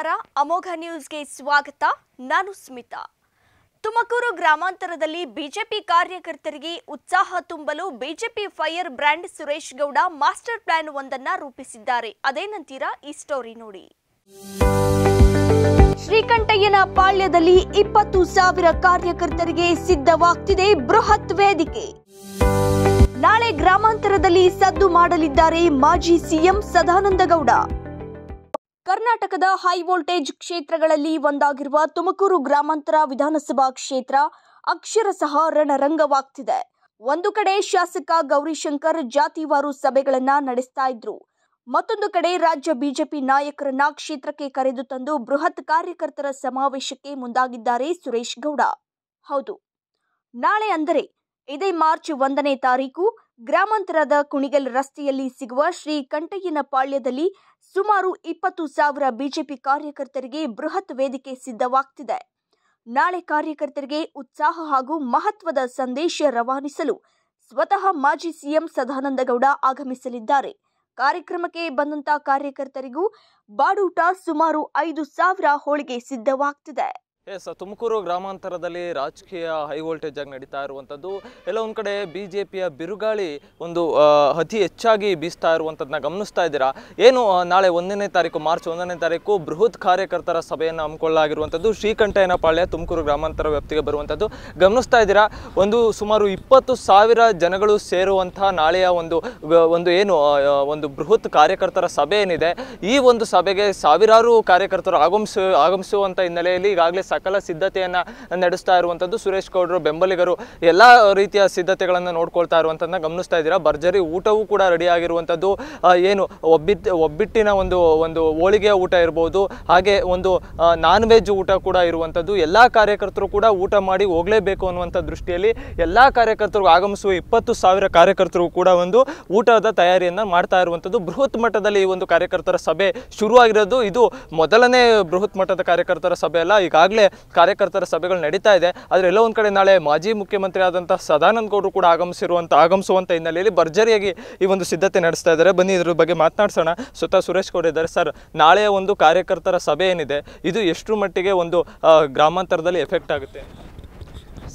ನಮಸ್ಕಾರ. ಅಮೋಘ ನ್ಯೂಸ್ಗೆ ಸ್ವಾಗತ. ನಾನು ಸ್ಮಿತಾ. ತುಮಕೂರು ಗ್ರಾಮಾಂತರದಲ್ಲಿ ಬಿಜೆಪಿ ಕಾರ್ಯಕರ್ತರಿಗೆ ಉತ್ಸಾಹ ತುಂಬಲು BJP fire brand Suresh Gowda master plan ಒಂದನ್ನ ರೂಪಿಸಿದ್ದಾರೆ. ಅದೇನಂತೀರಾ ಈ ಸ್ಟೋರಿ ನೋಡಿ. ಶ್ರೀಕಂಠಯ್ಯನ ಪಾಳ್ಯದಲ್ಲಿ ಇಪ್ಪತ್ತು ಸಾವಿರ ಕಾರ್ಯಕರ್ತರಿಗೆ ಸಿದ್ಧವಾಗ್ತಿದೆ ಬೃಹತ್ ವೇದಿಕೆ. ನಾಳೆ ಗ್ರಾಮಾಂತರದಲ್ಲಿ ಸದ್ದು ಮಾಡಲಿದ್ದಾರೆ ಮಾಜಿ ಸಿಎಂ ಸದಾನಂದ ಗೌಡ. ಕರ್ನಾಟಕದ ಹೈ ವೋಲ್ಟೇಜ್ ಕ್ಷೇತ್ರಗಳಲ್ಲಿ ಒಂದಾಗಿರುವ ತುಮಕೂರು ಗ್ರಾಮಾಂತರ ವಿಧಾನಸಭಾ ಕ್ಷೇತ್ರ ಅಕ್ಷರಶಃ ರಣರಂಗವಾಗ್ತಿದೆ. ಒಂದು ಕಡೆ ಶಾಸಕ ಗೌರಿಶಂಕರ್ ಜಾತಿವಾರು ಸಭೆಗಳನ್ನ ನಡೆಸ್ತಾ ಇದ್ರು. ಮತ್ತೊಂದು ಕಡೆ ರಾಜ್ಯ ಬಿಜೆಪಿ ನಾಯಕರನ್ನ ಕ್ಷೇತ್ರಕ್ಕೆ ಕರೆದು ತಂದು ಬೃಹತ್ ಕಾರ್ಯಕರ್ತರ ಸಮಾವೇಶಕ್ಕೆ ಮುಂದಾಗಿದ್ದಾರೆ ಸುರೇಶ್ ಗೌಡ. ಹೌದು. ನಾಳೆ ಅಂದರೆ ಇದೇ ಮಾರ್ಚ್ ಒಂದನೇ ತಾರೀಕು ಗ್ರಾಮಾಂತರದ ಕುಣಿಗಲ್ ರಸ್ತೆಯಲ್ಲಿ ಸಿಗುವ ಶ್ರೀ ಕಂಟಯ್ಯನ ಪಾಳ್ಯದಲ್ಲಿ ಸುಮಾರು ಇಪ್ಪತ್ತು ಸಾವಿರ ಬಿಜೆಪಿ ಕಾರ್ಯಕರ್ತರಿಗೆ ಬೃಹತ್ ವೇದಿಕೆ ಸಿದ್ಧವಾಗ್ತಿದೆ. ನಾಳೆ ಕಾರ್ಯಕರ್ತರಿಗೆ ಉತ್ಸಾಹ ಹಾಗೂ ಮಹತ್ವದ ಸಂದೇಶ ರವಾನಿಸಲು ಸ್ವತಃ ಮಾಜಿ ಸಿಎಂ ಸದಾನಂದಗೌಡ ಆಗಮಿಸಲಿದ್ದಾರೆ. ಕಾರ್ಯಕ್ರಮಕ್ಕೆ ಬಂದಂತ ಕಾರ್ಯಕರ್ತರಿಗೂ ಬಾಡೂಟ ಸುಮಾರು ಐದು ಸಾವಿರ ಹೋಳಿಗೆ ಸಿದ್ಧವಾಗ್ತಿದೆ. ಎಸ್, ತುಮಕೂರು ಗ್ರಾಮಾಂತರದಲ್ಲಿ ರಾಜಕೀಯ ಹೈ ವೋಲ್ಟೇಜ್ ಆಗಿ ನಡೀತಾ ಇರುವಂಥದ್ದು. ಎಲ್ಲ ಒಂದು ಕಡೆ ಬಿ ಜೆ ಪಿಯ ಬಿರುಗಾಳಿ ಒಂದು ಅತಿ ಹೆಚ್ಚಾಗಿ ಬೀಸ್ತಾ ಇರುವಂಥದ್ದನ್ನ ಗಮನಿಸ್ತಾ ಇದ್ದೀರಾ? ಏನು ನಾಳೆ ಒಂದನೇ ತಾರೀಕು, ಮಾರ್ಚ್ ಒಂದನೇ ತಾರೀಕು ಬೃಹತ್ ಕಾರ್ಯಕರ್ತರ ಸಭೆಯನ್ನು ಹಮ್ಮಿಕೊಳ್ಳಲಾಗಿರುವಂಥದ್ದು. ಶ್ರೀಕಂಠಯ್ಯನಪಾಳ್ಯ ತುಮಕೂರು ಗ್ರಾಮಾಂತರ ವ್ಯಾಪ್ತಿಗೆ ಬರುವಂಥದ್ದು. ಗಮನಿಸ್ತಾ ಇದ್ದೀರಾ? ಒಂದು ಸುಮಾರು ಇಪ್ಪತ್ತು ಸಾವಿರ ಜನಗಳು ಸೇರುವಂತಹ ನಾಳೆಯ ಒಂದು ಒಂದು ಏನು ಒಂದು ಬೃಹತ್ ಕಾರ್ಯಕರ್ತರ ಸಭೆ ಏನಿದೆ, ಈ ಒಂದು ಸಭೆಗೆ ಸಾವಿರಾರು ಕಾರ್ಯಕರ್ತರು ಆಗಮಿಸ, ಆಗಮಿಸುವಂಥ ಹಿನ್ನೆಲೆಯಲ್ಲಿ ಈಗಾಗಲೇ ಸಕಲ ಸಿದ್ಧತೆಯನ್ನು ನಡೆಸ್ತಾ ಇರುವಂಥದ್ದು ಸುರೇಶ್ ಗೌಡರು, ಬೆಂಬಲಿಗರು, ಎಲ್ಲ ರೀತಿಯ ಸಿದ್ಧತೆಗಳನ್ನು ನೋಡ್ಕೊಳ್ತಾ ಇರುವಂಥದ್ದನ್ನ ಗಮನಿಸ್ತಾ ಇದ್ದೀರಾ? ಭರ್ಜರಿ ಊಟವೂ ಕೂಡ ರೆಡಿ ಆಗಿರುವಂಥದ್ದು ಏನು ಒಬ್ಬಿದ್ದ ಒಬ್ಬಿಟ್ಟಿನ ಒಂದು ಒಂದು ಹೋಳಿಗೆಯ ಊಟ ಇರ್ಬೋದು, ಹಾಗೆ ಒಂದು ನಾನ್ ವೆಜ್ ಊಟ ಕೂಡ ಇರುವಂಥದ್ದು ಎಲ್ಲ ಕಾರ್ಯಕರ್ತರು ಕೂಡ ಊಟ ಮಾಡಿ ಹೋಗಲೇಬೇಕು ಅನ್ನುವಂಥ ದೃಷ್ಟಿಯಲ್ಲಿ ಎಲ್ಲ ಕಾರ್ಯಕರ್ತರು ಆಗಮಿಸುವ ಇಪ್ಪತ್ತು ಸಾವಿರ ಕಾರ್ಯಕರ್ತರು ಕೂಡ ಒಂದು ಊಟದ ತಯಾರಿಯನ್ನು ಮಾಡ್ತಾ ಇರುವಂಥದ್ದು ಬೃಹತ್ ಮಟ್ಟದಲ್ಲಿ ಈ ಒಂದು ಕಾರ್ಯಕರ್ತರ ಸಭೆ ಶುರುವಾಗಿರೋದು. ಇದು ಮೊದಲನೇ ಬೃಹತ್ ಮಟ್ಟದ ಕಾರ್ಯಕರ್ತರ ಸಭೆ ಅಲ್ಲ, ಈಗಾಗಲೇ ಕಾರ್ಯಕರ್ತರ ಸಭೆಗಳು ನಡೀತಾ ಇದೆ. ಆದರೆ ಎಲ್ಲೋ ಒಂದು ಕಡೆ ನಾಳೆ ಮಾಜಿ ಮುಖ್ಯಮಂತ್ರಿ ಆದಂಥ ಸದಾನಂದ ಗೌಡರು ಕೂಡ ಆಗಮಿಸಿರುವಂಥ ಆಗಮಿಸುವಂಥ ಹಿನ್ನೆಲೆಯಲ್ಲಿ ಭರ್ಜರಿಯಾಗಿ ಈ ಒಂದು ಸಿದ್ಧತೆ ನಡೆಸ್ತಾ ಇದ್ದಾರೆ. ಬನ್ನಿ ಇದ್ರ ಬಗ್ಗೆ ಮಾತನಾಡ್ಸೋಣ. ಸ್ವತಃ ಸುರೇಶ್ ಗೌಡ ಇದ್ದಾರೆ. ಸರ್ ನಾಳೆಯ ಒಂದು ಕಾರ್ಯಕರ್ತರ ಸಭೆ ಏನಿದೆ? ಇದು ಎಷ್ಟು ಮಟ್ಟಿಗೆ ಒಂದು ಗ್ರಾಮಾಂತರದಲ್ಲಿ ಎಫೆಕ್ಟ್ ಆಗುತ್ತೆ?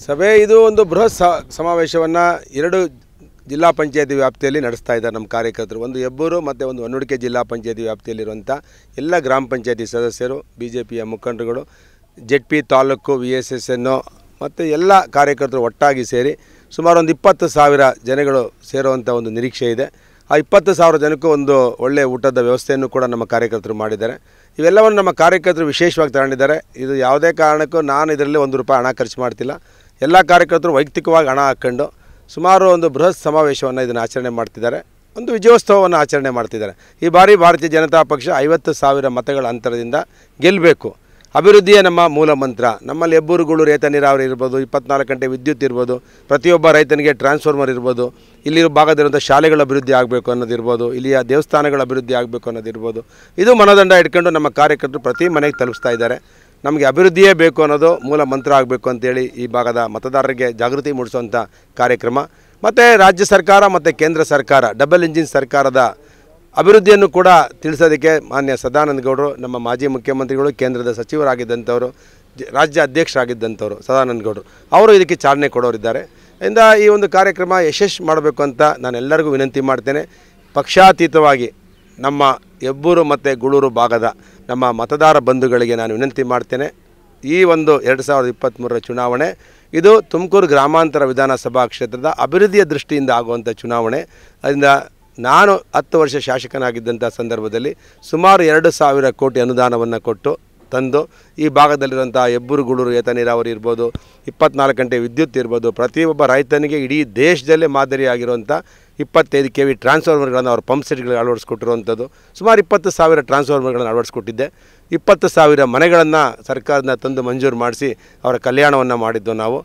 ಸಭೆ ಇದು ಒಂದು ಬೃಹತ್ ಸಮಾವೇಶವನ್ನು ಎರಡು ಜಿಲ್ಲಾ ಪಂಚಾಯತಿ ವ್ಯಾಪ್ತಿಯಲ್ಲಿ ನಡೆಸ್ತಾ ಇದ್ದಾರೆ ನಮ್ಮ ಕಾರ್ಯಕರ್ತರು. ಒಂದು ಹೆಬ್ಬೂರು ಮತ್ತು ಒಂದು ಹೊನ್ನೂಡಿಕೆ ಜಿಲ್ಲಾ ಪಂಚಾಯತಿ ವ್ಯಾಪ್ತಿಯಲ್ಲಿರುವಂಥ ಎಲ್ಲ ಗ್ರಾಮ ಪಂಚಾಯತಿ ಸದಸ್ಯರು ಬಿ ಜೆ ಪಿಯ ಮುಖಂಡರುಗಳು ಜೆಡ್ ಪಿ ತಾಲೂಕು ವಿ ಎಸ್ ಎಸ್ ಎನ್ನು ಮತ್ತು ಎಲ್ಲ ಕಾರ್ಯಕರ್ತರು ಒಟ್ಟಾಗಿ ಸೇರಿ ಸುಮಾರು ಒಂದು ಇಪ್ಪತ್ತು ಸಾವಿರ ಜನಗಳು ಸೇರುವಂಥ ಒಂದು ನಿರೀಕ್ಷೆ ಇದೆ. ಆ ಇಪ್ಪತ್ತು ಸಾವಿರ ಜನಕ್ಕೂ ಒಂದು ಒಳ್ಳೆಯ ಊಟದ ವ್ಯವಸ್ಥೆಯನ್ನು ಕೂಡ ನಮ್ಮ ಕಾರ್ಯಕರ್ತರು ಮಾಡಿದ್ದಾರೆ. ಇವೆಲ್ಲವನ್ನು ನಮ್ಮ ಕಾರ್ಯಕರ್ತರು ವಿಶೇಷವಾಗಿ ತಗೊಂಡಿದ್ದಾರೆ. ಇದು ಯಾವುದೇ ಕಾರಣಕ್ಕೂ ನಾನು ಇದರಲ್ಲಿ ಒಂದು ರೂಪಾಯಿ ಹಣ ಖರ್ಚು ಮಾಡ್ತಿಲ್ಲ. ಎಲ್ಲ ಕಾರ್ಯಕರ್ತರು ವೈಯಕ್ತಿಕವಾಗಿ ಹಣ ಹಾಕ್ಕೊಂಡು ಸುಮಾರು ಒಂದು ಬೃಹತ್ ಸಮಾವೇಶವನ್ನು ಇದನ್ನು ಆಚರಣೆ ಮಾಡ್ತಿದ್ದಾರೆ. ಒಂದು ವಿಜಯೋತ್ಸವವನ್ನು ಆಚರಣೆ ಮಾಡ್ತಿದ್ದಾರೆ. ಈ ಬಾರಿ ಭಾರತೀಯ ಜನತಾ ಪಕ್ಷ ಐವತ್ತು ಸಾವಿರ ಮತಗಳ ಅಂತರದಿಂದ ಗೆಲ್ಲಬೇಕು ಅಭಿವೃದ್ಧಿಯೇ ನಮ್ಮ ಮೂಲ ಮಂತ್ರ. ನಮ್ಮಲ್ಲಿ ಹೆಬ್ಬೂರುಗಳು ರೇತ ನೀರಾವರಿ ಇರ್ಬೋದು, ಇಪ್ಪತ್ನಾಲ್ಕು ಗಂಟೆ ವಿದ್ಯುತ್ ಇರ್ಬೋದು, ಪ್ರತಿಯೊಬ್ಬ ರೈತನಿಗೆ ಟ್ರಾನ್ಸ್ಫಾರ್ಮರ್ ಇರ್ಬೋದು, ಇಲ್ಲಿರೋ ಭಾಗದಲ್ಲಿರುವಂಥ ಶಾಲೆಗಳ ಅಭಿವೃದ್ಧಿ ಆಗಬೇಕು ಅನ್ನೋದಿರ್ಬೋದು ಇಲ್ಲಿಯ ದೇವಸ್ಥಾನಗಳ ಅಭಿವೃದ್ಧಿ ಆಗಬೇಕು ಅನ್ನೋದಿರ್ಬೋದು ಇದು ಮನದಂಡ ಇಟ್ಕೊಂಡು ನಮ್ಮ ಕಾರ್ಯಕರ್ತರು ಪ್ರತಿ ಮನೆಗೆ ತಲುಪಿಸ್ತಾ ಇದ್ದಾರೆ. ನಮಗೆ ಅಭಿವೃದ್ಧಿಯೇ ಬೇಕು ಅನ್ನೋದು ಮೂಲ ಮಂತ್ರ ಆಗಬೇಕು ಅಂತೇಳಿ ಈ ಭಾಗದ ಮತದಾರರಿಗೆ ಜಾಗೃತಿ ಮೂಡಿಸುವಂಥ ಕಾರ್ಯಕ್ರಮ. ಮತ್ತು ರಾಜ್ಯ ಸರ್ಕಾರ ಮತ್ತು ಕೇಂದ್ರ ಸರ್ಕಾರ, ಡಬಲ್ ಇಂಜಿನ್ ಸರ್ಕಾರದ ಅಭಿವೃದ್ಧಿಯನ್ನು ಕೂಡ ತಿಳಿಸೋದಕ್ಕೆ ಮಾನ್ಯ ಸದಾನಂದ ಗೌಡರು ನಮ್ಮ ಮಾಜಿ ಮುಖ್ಯಮಂತ್ರಿಗಳು, ಕೇಂದ್ರದ ಸಚಿವರಾಗಿದ್ದಂಥವರು ರಾಜ್ಯ ಅಧ್ಯಕ್ಷರಾಗಿದ್ದಂಥವರು ಸದಾನಂದ ಗೌಡರು ಅವರು ಇದಕ್ಕೆ ಚಾಲನೆ ಕೊಡೋರಿದ್ದಾರೆ. ಇಂದ ಈ ಒಂದು ಕಾರ್ಯಕ್ರಮ ಯಶಸ್ಸು ಮಾಡಬೇಕು ಅಂತ ನಾನು ಎಲ್ಲರಿಗೂ ವಿನಂತಿ ಮಾಡ್ತೇನೆ. ಪಕ್ಷಾತೀತವಾಗಿ ನಮ್ಮ ಹೆಬ್ಬೂರು ಮತ್ತು ಗುಳೂರು ಭಾಗದ ನಮ್ಮ ಮತದಾರ ಬಂಧುಗಳಿಗೆ ನಾನು ವಿನಂತಿ ಮಾಡ್ತೇನೆ. ಈ ಒಂದು ಎರಡು ಸಾವಿರದ ಇಪ್ಪತ್ತ್ಮೂರರ ಚುನಾವಣೆ, ಇದು ತುಮಕೂರು ಗ್ರಾಮಾಂತರ ವಿಧಾನಸಭಾ ಕ್ಷೇತ್ರದ ಅಭಿವೃದ್ಧಿಯ ದೃಷ್ಟಿಯಿಂದ ಆಗುವಂಥ ಚುನಾವಣೆ. ಅದರಿಂದ ನಾನು ಹತ್ತು ವರ್ಷ ಶಾಸಕನಾಗಿದ್ದಂಥ ಸಂದರ್ಭದಲ್ಲಿ ಸುಮಾರು ಎರಡು ಸಾವಿರ ಕೋಟಿ ಅನುದಾನವನ್ನು ಕೊಟ್ಟು ತಂದು ಈ ಭಾಗದಲ್ಲಿರುವಂಥ ಹೆಬ್ಬೂರು ಗುಳೂರು ಏತ ನೀರಾವರಿ ಇರ್ಬೋದು, ಇಪ್ಪತ್ನಾಲ್ಕು ಗಂಟೆ ವಿದ್ಯುತ್ ಇರ್ಬೋದು, ಪ್ರತಿಯೊಬ್ಬ ರೈತನಿಗೆ ಇಡೀ ದೇಶದಲ್ಲೇ ಮಾದರಿಯಾಗಿರುವಂಥ ಇಪ್ಪತ್ತೈದು ಕೆ ವಿ ಟ್ರಾನ್ಸ್ಫಾರ್ಮರ್ಗಳನ್ನು ಅವ್ರ ಪಂಪ್ ಸೆಟ್ಗಳಿಗೆ ಅಳವಡಿಸ್ಕೊಟ್ಟಿರುವಂಥದ್ದು. ಸುಮಾರು ಇಪ್ಪತ್ತು ಸಾವಿರ ಟ್ರಾನ್ಸ್ಫಾರ್ಮರ್ಗಳನ್ನು ಅಳವಡಿಸ್ಕೊಟ್ಟಿದ್ದೆ. ಇಪ್ಪತ್ತು ಸಾವಿರ ಮನೆಗಳನ್ನು ಸರ್ಕಾರದಿಂದ ತಂದು ಮಂಜೂರು ಮಾಡಿಸಿ ಅವರ ಕಲ್ಯಾಣವನ್ನು ಮಾಡಿದ್ದು ನಾವು.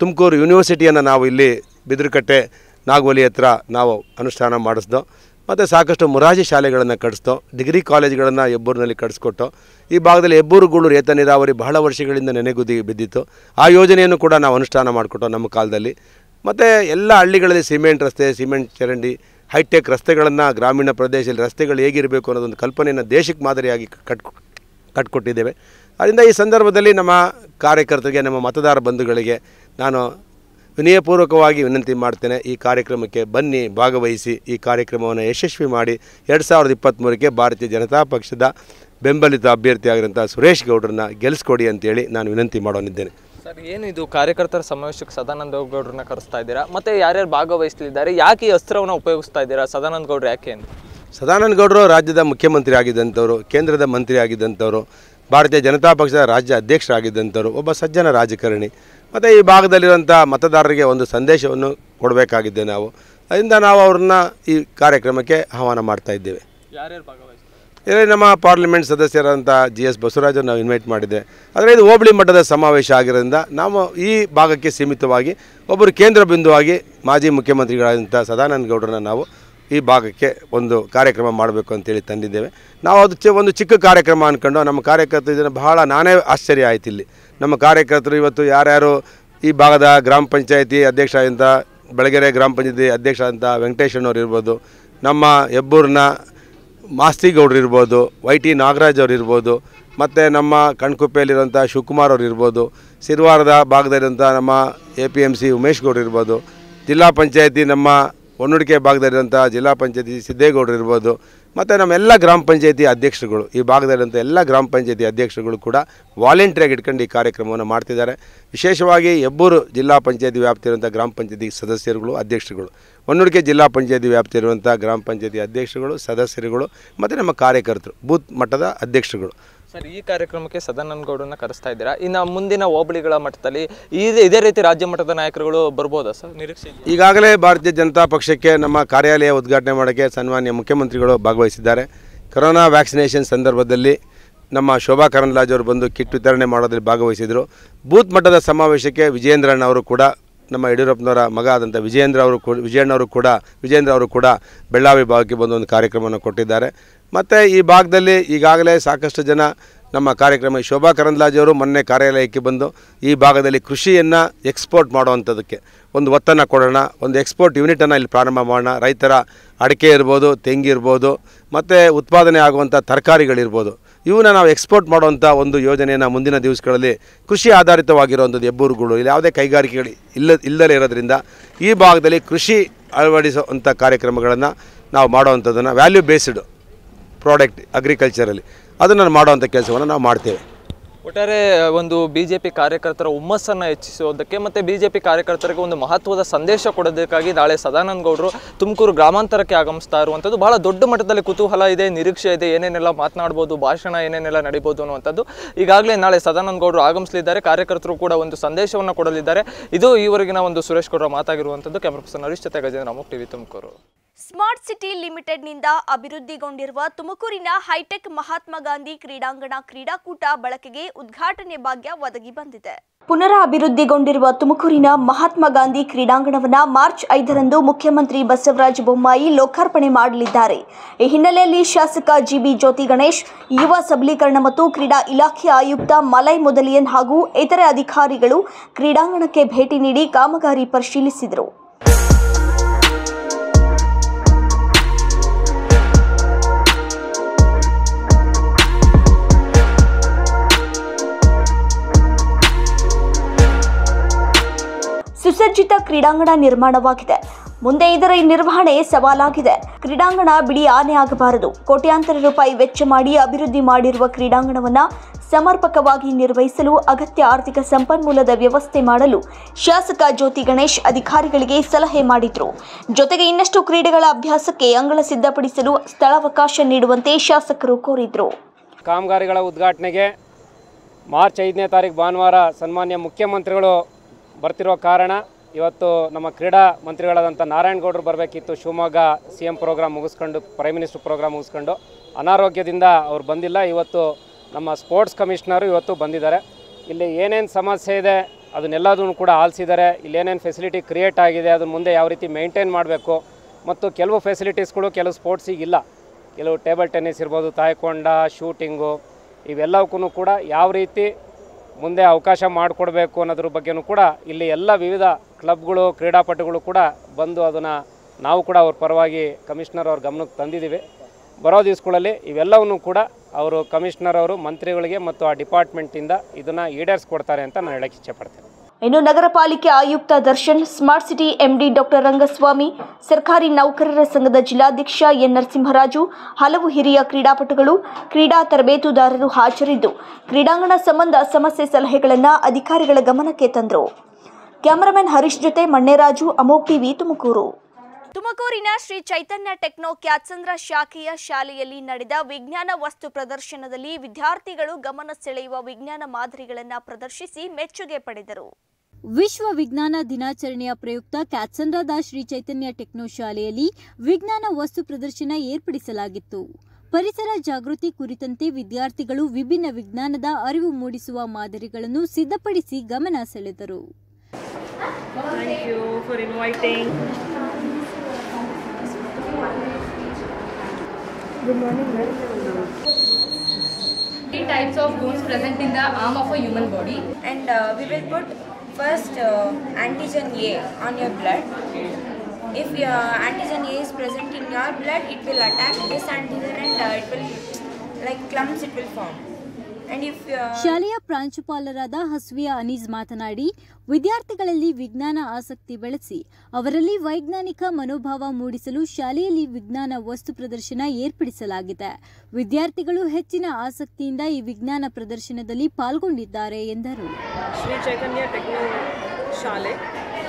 ತುಮಕೂರು ಯೂನಿವರ್ಸಿಟಿಯನ್ನು ನಾವು ಇಲ್ಲಿ ಬಿದಿರುಕಟ್ಟೆ ನಾಗವಲಿ ಹತ್ರ ನಾವು ಅನುಷ್ಠಾನ ಮಾಡಿಸ್ದೋ, ಮತ್ತು ಸಾಕಷ್ಟು ಮುರಾಜಿ ಶಾಲೆಗಳನ್ನು ಕಡಿಸ್ತೋ ಡಿಗ್ರಿ ಕಾಲೇಜ್ಗಳನ್ನು ಹೆಬ್ಬೂರಿನಲ್ಲಿ ಕಟ್ಸ್ಕೊಟ್ಟು, ಈ ಭಾಗದಲ್ಲಿ ಹೆಬ್ಬೂರು, ಗೂಳೂರು, ಏತ ನೀರಾವರಿ ಬಹಳ ವರ್ಷಗಳಿಂದ ನೆನೆಗುದಿ ಬಿದ್ದಿತ್ತು. ಆ ಯೋಜನೆಯನ್ನು ಕೂಡ ನಾವು ಅನುಷ್ಠಾನ ಮಾಡಿಕೊಟ್ಟೋ ನಮ್ಮ ಕಾಲದಲ್ಲಿ. ಮತ್ತು ಎಲ್ಲ ಹಳ್ಳಿಗಳಲ್ಲಿ ಸಿಮೆಂಟ್ ರಸ್ತೆ, ಸಿಮೆಂಟ್ ಚರಂಡಿ, ಹೈಟೆಕ್ ರಸ್ತೆಗಳನ್ನು ಗ್ರಾಮೀಣ ಪ್ರದೇಶದಲ್ಲಿ ರಸ್ತೆಗಳು ಹೇಗಿರಬೇಕು ಅನ್ನೋದೊಂದು ಕಲ್ಪನೆಯನ್ನು ದೇಶಕ್ಕೆ ಮಾದರಿಯಾಗಿ ಕಟ್, ಕಟ್ಕೊಟ್ಟಿದ್ದೇವೆ. ಅದರಿಂದ ಈ ಸಂದರ್ಭದಲ್ಲಿ ನಮ್ಮ ಕಾರ್ಯಕರ್ತರಿಗೆ, ನಮ್ಮ ಮತದಾರ ಬಂಧುಗಳಿಗೆ ನಾನು ವಿನಯಪೂರ್ವಕವಾಗಿ ವಿನಂತಿ ಮಾಡ್ತೇನೆ ಈ ಕಾರ್ಯಕ್ರಮಕ್ಕೆ ಬನ್ನಿ ಭಾಗವಹಿಸಿ ಈ ಕಾರ್ಯಕ್ರಮವನ್ನು ಯಶಸ್ವಿ ಮಾಡಿ. ಎರಡು ಸಾವಿರದ ಇಪ್ಪತ್ತ್ಮೂರಕ್ಕೆ ಭಾರತೀಯ ಜನತಾ ಪಕ್ಷದ ಬೆಂಬಲಿತ ಅಭ್ಯರ್ಥಿಯಾಗಿರುವಂಥ ಸುರೇಶ್ ಗೌಡ್ರನ್ನ ಗೆಲ್ಲಿಸ್ಕೊಡಿ ಅಂತೇಳಿ ನಾನು ವಿನಂತಿ ಮಾಡೋನಿದ್ದೇನೆ. ಸರ್ ಏನು ಇದು ಕಾರ್ಯಕರ್ತರ ಸಮಾವೇಶಕ್ಕೆ ಸದಾನಂದ ಗೌಡ್ರನ್ನ ಕರೆಸ್ತಾ ಇದ್ದೀರಾ? ಮತ್ತು ಯಾರ್ಯಾರು ಭಾಗವಹಿಸಲಿದ್ದಾರೆ ಯಾಕೆ ಈ ಅಸ್ತ್ರವನ್ನು ಉಪಯೋಗಿಸ್ತಾ ಇದ್ದೀರಾ? ಸದಾನಂದ ಗೌಡ್ರು ಯಾಕೆ ಅಂತ? ಸದಾನಂದ ಗೌಡರು ರಾಜ್ಯದ ಮುಖ್ಯಮಂತ್ರಿ ಆಗಿದ್ದಂಥವ್ರು ಕೇಂದ್ರದ ಮಂತ್ರಿ ಆಗಿದ್ದಂಥವ್ರು ಭಾರತೀಯ ಜನತಾ ಪಕ್ಷದ ರಾಜ್ಯ ಅಧ್ಯಕ್ಷರಾಗಿದ್ದಂಥವ್ರು ಒಬ್ಬ ಸಜ್ಜನ ರಾಜಕಾರಣಿ. ಮತ್ತು ಈ ಭಾಗದಲ್ಲಿರುವಂಥ ಮತದಾರರಿಗೆ ಒಂದು ಸಂದೇಶವನ್ನು ಕೊಡಬೇಕಾಗಿದ್ದೆ ನಾವು. ಅದರಿಂದ ನಾವು ಅವ್ರನ್ನ ಈ ಕಾರ್ಯಕ್ರಮಕ್ಕೆ ಆಹ್ವಾನ ಮಾಡ್ತಾ ಇದ್ದೇವೆ. ಇದರಲ್ಲಿ ನಮ್ಮ ಪಾರ್ಲಿಮೆಂಟ್ ಸದಸ್ಯರಾದಂಥ ಜಿ ಎಸ್ ಬಸವರಾಜ್ ನಾವು ಇನ್ವೈಟ್ ಮಾಡಿದ್ದೆ ಆದರೆ ಇದು ಹೋಬಳಿ ಮಟ್ಟದ ಸಮಾವೇಶ ಆಗಿರೋದ್ರಿಂದ ನಾವು ಈ ಭಾಗಕ್ಕೆ ಸೀಮಿತವಾಗಿ ಒಬ್ಬರು ಕೇಂದ್ರ ಬಿಂದುವಾಗಿ ಮಾಜಿ ಮುಖ್ಯಮಂತ್ರಿಗಳಾದಂಥ ಸದಾನಂದ ಗೌಡರನ್ನ ನಾವು ಈ ಭಾಗಕ್ಕೆ ಒಂದು ಕಾರ್ಯಕ್ರಮ ಮಾಡಬೇಕು ಅಂತೇಳಿ ತಂದಿದ್ದೇವೆ. ನಾವು ಅದು ಚಿ ಒಂದು ಚಿಕ್ಕ ಕಾರ್ಯಕ್ರಮ ಅಂದ್ಕೊಂಡು ನಮ್ಮ ಕಾರ್ಯಕರ್ತ ಇದನ್ನು ಬಹಳ ನಾನೇ ಆಶ್ಚರ್ಯ ಆಯ್ತು ಇಲ್ಲಿ. ನಮ್ಮ ಕಾರ್ಯಕರ್ತರು ಇವತ್ತು ಯಾರ್ಯಾರು ಈ ಭಾಗದ ಗ್ರಾಮ ಪಂಚಾಯಿತಿ ಅಧ್ಯಕ್ಷ ಅಂತ ಬೆಳಗೆರೆ ಗ್ರಾಮ ಪಂಚಾಯತಿ ಅಧ್ಯಕ್ಷ ಅಂತ ವೆಂಕಟೇಶಣ್ಣವ್ರು ಇರ್ಬೋದು, ನಮ್ಮ ಹೆಬ್ಬೂರಿನ ಮಾಸ್ತಿಗೌಡ್ರು ಇರ್ಬೋದು, ವೈ ಟಿ ನಾಗರಾಜ್ ಅವ್ರು ಇರ್ಬೋದು, ಮತ್ತು ನಮ್ಮ ಕಣ್ಕುಪ್ಪೆಯಲ್ಲಿರುವಂಥ ಶಿವಕುಮಾರ್ ಅವ್ರು ಇರ್ಬೋದು, ಸಿರ್ವಾರದ ಭಾಗದಲ್ಲಿರುವಂಥ ನಮ್ಮ A P M C Umesh ಗೌಡ್ರು ಇರ್ಬೋದು, ಜಿಲ್ಲಾ ಪಂಚಾಯತಿ ನಮ್ಮ ಹೊನ್ನಡಿಕೆ ಭಾಗದಲ್ಲಿರುವಂಥ ಜಿಲ್ಲಾ ಪಂಚಾಯತಿ ಸಿದ್ದೇಗೌಡರು ಇರ್ಬೋದು ಮತ್ತು ನಮ್ಮ ಎಲ್ಲ ಗ್ರಾಮ ಪಂಚಾಯತಿ ಅಧ್ಯಕ್ಷರುಗಳು, ಈ ಭಾಗದಲ್ಲಿರುವಂಥ ಎಲ್ಲ ಗ್ರಾಮ ಪಂಚಾಯತಿ ಅಧ್ಯಕ್ಷರುಗಳು ಕೂಡ ವಾಲಂಟಿಯರಾಗಿ ಇಟ್ಕೊಂಡು ಈ ಕಾರ್ಯಕ್ರಮವನ್ನು ಮಾಡ್ತಿದ್ದಾರೆ. ವಿಶೇಷವಾಗಿ ಹೆಬ್ಬೂರು ಜಿಲ್ಲಾ ಪಂಚಾಯತಿ ವ್ಯಾಪ್ತಿ ಇರುವಂಥ ಗ್ರಾಮ ಪಂಚಾಯತಿ ಸದಸ್ಯರುಗಳು, ಅಧ್ಯಕ್ಷರುಗಳು. ಹೊನ್ನೂಡಿಕೆ ಜಿಲ್ಲಾ ಪಂಚಾಯತಿ ವ್ಯಾಪ್ತಿ ಇರುವಂಥ ಗ್ರಾಮ ಪಂಚಾಯತಿ ಅಧ್ಯಕ್ಷರುಗಳು, ಸದಸ್ಯರುಗಳು, ಮತ್ತು ನಮ್ಮ ಕಾರ್ಯಕರ್ತರು, ಬೂತ್ ಮಟ್ಟದ ಅಧ್ಯಕ್ಷರುಗಳು. ಸರ್, ಈ ಕಾರ್ಯಕ್ರಮಕ್ಕೆ ಸದಾನಂದ ಗೌಡರನ್ನ ಕರೆಸ್ತಾ ಇದ್ದೀರಾ? ಇನ್ನು ಮುಂದಿನ ಹೋಬಳಿಗಳ ಮಟ್ಟದಲ್ಲಿ ಇದೇ ಇದೇ ರೀತಿ ರಾಜ್ಯ ಮಟ್ಟದ ನಾಯಕರುಗಳು ಬರ್ಬೋದಾ ಸರ್? ನಿರೀಕ್ಷೆ? ಈಗಾಗಲೇ ಭಾರತೀಯ ಜನತಾ ಪಕ್ಷಕ್ಕೆ ನಮ್ಮ ಕಾರ್ಯಾಲಯ ಉದ್ಘಾಟನೆ ಮಾಡೋಕ್ಕೆ ಸನ್ಮಾನ್ಯ ಮುಖ್ಯಮಂತ್ರಿಗಳು ಭಾಗವಹಿಸಿದ್ದಾರೆ. ಕೊರೋನಾ ವ್ಯಾಕ್ಸಿನೇಷನ್ ಸಂದರ್ಭದಲ್ಲಿ ನಮ್ಮ ಶೋಭಾ ಕರಂದ್ಲಾಜ್ ಅವರು ಬಂದು ಕಿಟ್ ವಿತರಣೆ ಮಾಡೋದ್ರಲ್ಲಿ ಭಾಗವಹಿಸಿದರು. ಬೂತ್ ಮಟ್ಟದ ಸಮಾವೇಶಕ್ಕೆ ವಿಜಯೇಂದ್ರಣ್ಣ ಅವರು ಕೂಡ, ನಮ್ಮ ಯಡಿಯೂರಪ್ಪನವರ ಮಗ ಆದಂಥ ವಿಜಯೇಂದ್ರ ಅವರು ಕೂಡ ವಿಜಯಣ್ಣವರು ಕೂಡ, ವಿಜಯೇಂದ್ರ ಅವರು ಕೂಡ ಬೆಳ್ಳಾವಿ ಭಾಗಕ್ಕೆ ಬಂದು ಒಂದು ಕಾರ್ಯಕ್ರಮವನ್ನು ಕೊಟ್ಟಿದ್ದಾರೆ. ಮತ್ತು ಈ ಭಾಗದಲ್ಲಿ ಈಗಾಗಲೇ ಸಾಕಷ್ಟು ಜನ ನಮ್ಮ ಕಾರ್ಯಕ್ರಮ ಶೋಭಾ ಕರಂದ್ಲಾಜೆಯವರು ಮೊನ್ನೆ ಕಾರ್ಯಾಲಯಕ್ಕೆ ಬಂದು ಈ ಭಾಗದಲ್ಲಿ ಕೃಷಿಯನ್ನು ಎಕ್ಸ್ಪೋರ್ಟ್ ಮಾಡುವಂಥದ್ದಕ್ಕೆ ಒಂದು ಒತ್ತನ್ನು ಕೊಡೋಣ, ಒಂದು ಎಕ್ಸ್ಪೋರ್ಟ್ ಯೂನಿಟನ್ನು ಇಲ್ಲಿ ಪ್ರಾರಂಭ ಮಾಡೋಣ. ರೈತರ ಅಡಿಕೆ ಇರ್ಬೋದು ತೆಂಗಿರ್ಬೋದು ಮತ್ತು ಉತ್ಪಾದನೆ ಆಗುವಂಥ ತರಕಾರಿಗಳಿರ್ಬೋದು. ಇವನ್ನ ನಾವು ಎಕ್ಸ್ಪೋರ್ಟ್ ಮಾಡುವಂಥ ಒಂದು ಯೋಜನೆಯನ್ನು ಮುಂದಿನ ದಿವಸಗಳಲ್ಲಿ ಕೃಷಿ ಆಧಾರಿತವಾಗಿರುವಂಥದ್ದು ಹೆಬ್ಬೂರುಗಳು ಇಲ್ಲಿ ಯಾವುದೇ ಕೈಗಾರಿಕೆಗಳು ಇಲ್ಲ, ಇಲ್ಲದೇ ಇರೋದ್ರಿಂದ ಈ ಭಾಗದಲ್ಲಿ ಕೃಷಿ ಅಳವಡಿಸುವಂಥ ಕಾರ್ಯಕ್ರಮಗಳನ್ನು ನಾವು ಮಾಡುವಂಥದ್ದನ್ನು ವ್ಯಾಲ್ಯೂ ಬೇಸ್ಡ್ ಪ್ರಾಡಕ್ಟ್ ಅಗ್ರಿಕಲ್ಚರಲ್ಲಿ ಅದನ್ನು ಮಾಡುವಂಥ ಕೆಲಸವನ್ನು ನಾವು ಮಾಡ್ತೇವೆ. ಒಟ್ಟಾರೆ, ಒಂದು ಬಿ ಜೆ ಪಿ ಕಾರ್ಯಕರ್ತರ ಹುಮ್ಮಸ್ಸನ್ನು ಹೆಚ್ಚಿಸೋದಕ್ಕೆ ಜೆ ಪಿ ಕಾರ್ಯಕರ್ತರಿಗೆ ಒಂದು ಮಹತ್ವದ ಸಂದೇಶ ಕೊಡೋದಕ್ಕಾಗಿ ನಾಳೆ ಸದಾನಂದ ಗೌಡರು ತುಮಕೂರು ಗ್ರಾಮಾಂತರಕ್ಕೆ ಆಗಮಿಸ್ತಾ ಇರುವಂಥದ್ದು ಬಹಳ ದೊಡ್ಡ ಮಟ್ಟದಲ್ಲಿ ಕುತೂಹಲ ಇದೆ, ನಿರೀಕ್ಷೆ ಇದೆ, ಏನೇನೆಲ್ಲ ಮಾತನಾಡ್ಬೋದು, ಭಾಷಣ ಏನೇನೆಲ್ಲ ನಡೀಬೋದು ಅನ್ನುವಂಥದ್ದು. ಈಗಾಗಲೇ ನಾಳೆ ಸದಾನಂದ ಗೌಡರು ಆಗಮಿಸಲಿದ್ದಾರೆ, ಕಾರ್ಯಕರ್ತರು ಕೂಡ ಒಂದು ಸಂದೇಶವನ್ನು ಕೊಡಲಿದ್ದಾರೆ. ಇದು ಈವರೆಗಿನ ಒಂದು ಸುರೇಶ್ ಗೌಡರ ಮಾತಾಗಿರುವಂಥದ್ದು. ಕ್ಯಾಮ್ರಾ ಪರ್ಸನ್ ಹರೀಶ್ ಜೊತೆ Gajendra Amuk TV Tumakuru. Smart city ಲಿಮಿಟೆಡ್ನಿಂದ ಅಭಿವೃದ್ಧಿಗೊಂಡಿರುವ ತುಮಕೂರಿನ ಹೈಟೆಕ್ ಮಹಾತ್ಮ ಗಾಂಧಿ ಕ್ರೀಡಾಂಗಣ ಕ್ರೀಡಾಕೂಟ ಬಳಕೆಗೆ ಉದ್ಘಾಟನೆ ಭಾಗ್ಯ ಒದಗಿ ಬಂದಿದೆ. ಪುನರ ಅಭಿವೃದ್ಧಿಗೊಂಡಿರುವ ತುಮಕೂರಿನ ಮಹಾತ್ಮ ಗಾಂಧಿ ಕ್ರೀಡಾಂಗಣವನ್ನು ಮಾರ್ಚ್ ಐದರಂದು ಮುಖ್ಯಮಂತ್ರಿ ಬಸವರಾಜ ಬೊಮ್ಮಾಯಿ ಲೋಕಾರ್ಪಣೆ ಮಾಡಲಿದ್ದಾರೆ. ಈ ಹಿನ್ನೆಲೆಯಲ್ಲಿ ಶಾಸಕ ಜಿಬಿ ಜ್ಯೋತಿ ಗಣೇಶ್, ಯುವ ಸಬಲೀಕರಣ ಮತ್ತು ಕ್ರೀಡಾ ಇಲಾಖೆ ಆಯುಕ್ತ ಮಲೈ ಮೊದಲಿಯನ್ ಹಾಗೂ ಇತರೆ ಅಧಿಕಾರಿಗಳು ಕ್ರೀಡಾಂಗಣಕ್ಕೆ ಭೇಟಿ ನೀಡಿ ಕಾಮಗಾರಿ ಪರಿಶೀಲಿಸಿದರು. ಸುಸಜ್ಜಿತ ಕ್ರೀಡಾಂಗಣ ನಿರ್ಮಾಣವಾಗಿದೆ. ಮುಂದೆ ಇದರ ನಿರ್ವಹಣೆ ಸವಾಲಾಗಿದೆ. ಕ್ರೀಡಾಂಗಣ ಬಿಡಿ ಆನೆ ಆಗಬಾರದು. ಕೋಟ್ಯಾಂತರ ರೂಪಾಯಿ ವೆಚ್ಚ ಮಾಡಿ ಅಭಿವೃದ್ಧಿ ಮಾಡಿರುವ ಕ್ರೀಡಾಂಗಣವನ್ನು ಸಮರ್ಪಕವಾಗಿ ನಿರ್ವಹಿಸಲು ಅಗತ್ಯ ಆರ್ಥಿಕ ಸಂಪನ್ಮೂಲದ ವ್ಯವಸ್ಥೆ ಮಾಡಲು ಶಾಸಕ ಜ್ಯೋತಿ ಗಣೇಶ್ ಅಧಿಕಾರಿಗಳಿಗೆ ಸಲಹೆ ಮಾಡಿದರು. ಜೊತೆಗೆ ಇನ್ನಷ್ಟು ಕ್ರೀಡೆಗಳ ಅಭ್ಯಾಸಕ್ಕೆ ಅಂಗಳ ಸಿದ್ಧಪಡಿಸಲು ಸ್ಥಳಾವಕಾಶ ನೀಡುವಂತೆ ಶಾಸಕರು ಕೋರಿದರು. ಕಾಮಗಾರಿಗಳ ಉದ್ಘಾಟನೆಗೆ ಮಾರ್ಚ್ ಐದನೇ ತಾರೀಕು ಭಾನುವಾರ ಸನ್ಮಾನ್ಯ ಮುಖ್ಯಮಂತ್ರಿಗಳು ಬರ್ತಿರೋ ಕಾರಣ ಇವತ್ತು ನಮ್ಮ ಕ್ರೀಡಾ ಮಂತ್ರಿಗಳಾದಂಥ ನಾರಾಯಣಗೌಡರು ಬರಬೇಕಿತ್ತು. ಶಿವಮೊಗ್ಗ ಸಿ ಎಂ ಪ್ರೋಗ್ರಾಮ್ ಮುಗಿಸ್ಕೊಂಡು ಪ್ರೈಮ್ ಮಿನಿಸ್ಟರ್ ಪ್ರೋಗ್ರಾಮ್ ಮುಗಿಸ್ಕೊಂಡು ಅನಾರೋಗ್ಯದಿಂದ ಅವ್ರು ಬಂದಿಲ್ಲ. ಇವತ್ತು ನಮ್ಮ ಸ್ಪೋರ್ಟ್ಸ್ ಕಮಿಷ್ನರು ಇವತ್ತು ಬಂದಿದ್ದಾರೆ. ಇಲ್ಲಿ ಏನೇನು ಸಮಸ್ಯೆ ಇದೆ ಅದನ್ನೆಲ್ಲದನ್ನು ಕೂಡ ಆಲಿಸಿದ್ದಾರೆ. ಇಲ್ಲಿ ಏನೇನು ಫೆಸಿಲಿಟಿ ಕ್ರಿಯೇಟ್ ಆಗಿದೆ ಅದನ್ನ ಮುಂದೆ ಯಾವ ರೀತಿ ಮೇಂಟೈನ್ ಮಾಡಬೇಕು ಮತ್ತು ಕೆಲವು ಫೆಸಿಲಿಟೀಸ್ಗಳು ಕೆಲವು ಸ್ಪೋರ್ಟ್ಸಿಗೆ ಇಲ್ಲ. ಕೆಲವು ಟೇಬಲ್ ಟೆನ್ನಿಸ್ ಇರ್ಬೋದು ತಾಯ್ಕೊಂಡ ಶೂಟಿಂಗು ಇವೆಲ್ಲವಕ್ಕೂ ಕೂಡ ಯಾವ ರೀತಿ ಮುಂದೆ ಅವಕಾಶ ಮಾಡಿಕೊಡ್ಬೇಕು ಅನ್ನೋದ್ರ ಬಗ್ಗೆನೂ ಕೂಡ ಇಲ್ಲಿ ಎಲ್ಲ ವಿವಿಧ ಕ್ಲಬ್ಗಳು, ಕ್ರೀಡಾಪಟುಗಳು ಕೂಡ ಬಂದು ಅದನ್ನು ನಾವು ಕೂಡ ಅವ್ರ ಪರವಾಗಿ ಕಮಿಷನರ್ ಅವ್ರ ಗಮನಕ್ಕೆ ತಂದಿದ್ದೀವಿ. ಬರೋ ದಿವಸಗಳಲ್ಲಿ ಇವೆಲ್ಲವನ್ನೂ ಕೂಡ ಅವರು ಕಮಿಷನರ್ ಅವರು, ಮಂತ್ರಿಗಳಿಗೆ ಮತ್ತು ಆ ಡಿಪಾರ್ಟ್ಮೆಂಟಿಂದ ಇದನ್ನು ಈಡೇರಿಸ್ಕೊಡ್ತಾರೆ ಅಂತ ನಾನು ಹೇಳಕ್ಕೆ ಇಚ್ಛೆಪಡ್ತೇನೆ ಇನ್ನು ನಗರ ಪಾಲಿಕೆ ಆಯುಕ್ತ Darshan, smart city MD doctor Rangaswamy, ಸರ್ಕಾರಿ ನೌಕರರ ಸಂಘದ ಜಿಲ್ಲಾಧ್ಯಕ್ಷ ಎನ್ ನರಸಿಂಹರಾಜು, ಹಲವು ಹಿರಿಯ ಕ್ರೀಡಾಪಟುಗಳು, ಕ್ರೀಡಾ ತರಬೇತುದಾರರು ಹಾಜರಿದ್ದು. ಕ್ರೀಡಾಂಗಣ ಸಂಬಂಧ ಸಮಸ್ಯೆ ಸಲಹೆಗಳನ್ನು ಅಧಿಕಾರಿಗಳ ಗಮನಕ್ಕೆ ತಂದರು. ಕ್ಯಾಮರಾಮನ್ ಹರೀಶ್ ಜೊತೆ ಮಣ್ಣೇರಾಜು ಅಮೋಕ್ ಟಿವಿ ತುಮಕೂರು. ತುಮಕೂರಿನ ಶ್ರೀ ಚೈತನ್ಯ ಟೆಕ್ನೋ ಕ್ಯಾತ್ಸಂದ್ರ ಶಾಖೆಯ ಶಾಲೆಯಲ್ಲಿ ನಡೆದ ವಿಜ್ಞಾನ ವಸ್ತು ಪ್ರದರ್ಶನದಲ್ಲಿ ವಿದ್ಯಾರ್ಥಿಗಳು ಗಮನ ಸೆಳೆಯುವ ವಿಜ್ಞಾನ ಮಾದರಿಗಳನ್ನು ಪ್ರದರ್ಶಿಸಿ ಮೆಚ್ಚುಗೆ ಪಡೆದರು. ವಿಶ್ವ ವಿಜ್ಞಾನ ದಿನಾಚರಣೆಯ ಪ್ರಯುಕ್ತ ಕ್ಯಾತ್ಸಂದ್ರದ ಶ್ರೀ ಚೈತನ್ಯ ಟೆಕ್ನೋ ಶಾಲೆಯಲ್ಲಿ ವಿಜ್ಞಾನ ವಸ್ತು ಪ್ರದರ್ಶನ ಏರ್ಪಡಿಸಲಾಗಿತ್ತು. ಪರಿಸರ ಜಾಗೃತಿ ಕುರಿತಂತೆ ವಿದ್ಯಾರ್ಥಿಗಳು ವಿಭಿನ್ನ ವಿಜ್ಞಾನದ ಅರಿವು ಮೂಡಿಸುವ ಮಾದರಿಗಳನ್ನು ಸಿದ್ಧಪಡಿಸಿ ಗಮನ ಸೆಳೆದರು. Thank you for inviting. three types of bones present in the arm of a human body. and uh, we will put first uh, antigen A on your blood. If your antigen A is present in your blood, it will attack this antigen and uh, it will like clumps it will form. And if uh, ಶಾಲೆಯ ಪ್ರಾಂಶುಪಾಲರಾದ ಹಸ್ವಿಯ ಅನೀಸ್ ಮಾತನಾಡಿ ವಿದ್ಯಾರ್ಥಿಗಳಲ್ಲಿ ವಿಜ್ಞಾನ ಆಸಕ್ತಿ ಬೆಳೆಸಿ ಅವರಲ್ಲಿ ವೈಜ್ಞಾನಿಕ ಮನೋಭಾವ ಮೂಡಿಸಲು ಶಾಲೆಯಲ್ಲಿ ವಿಜ್ಞಾನ ವಸ್ತು ಪ್ರದರ್ಶನ ಏರ್ಪಡಿಸಲಾಗಿದೆ. ವಿದ್ಯಾರ್ಥಿಗಳು ಹೆಚ್ಚಿನ ಆಸಕ್ತಿಯಿಂದ ಈ ವಿಜ್ಞಾನ ಪ್ರದರ್ಶನದಲ್ಲಿ ಪಾಲ್ಗೊಂಡಿದ್ದಾರೆ ಎಂದರು. ಶ್ರೀ ಚೈತನ್ಯ ಟೆಕ್ನೋ ಶಾಲೆ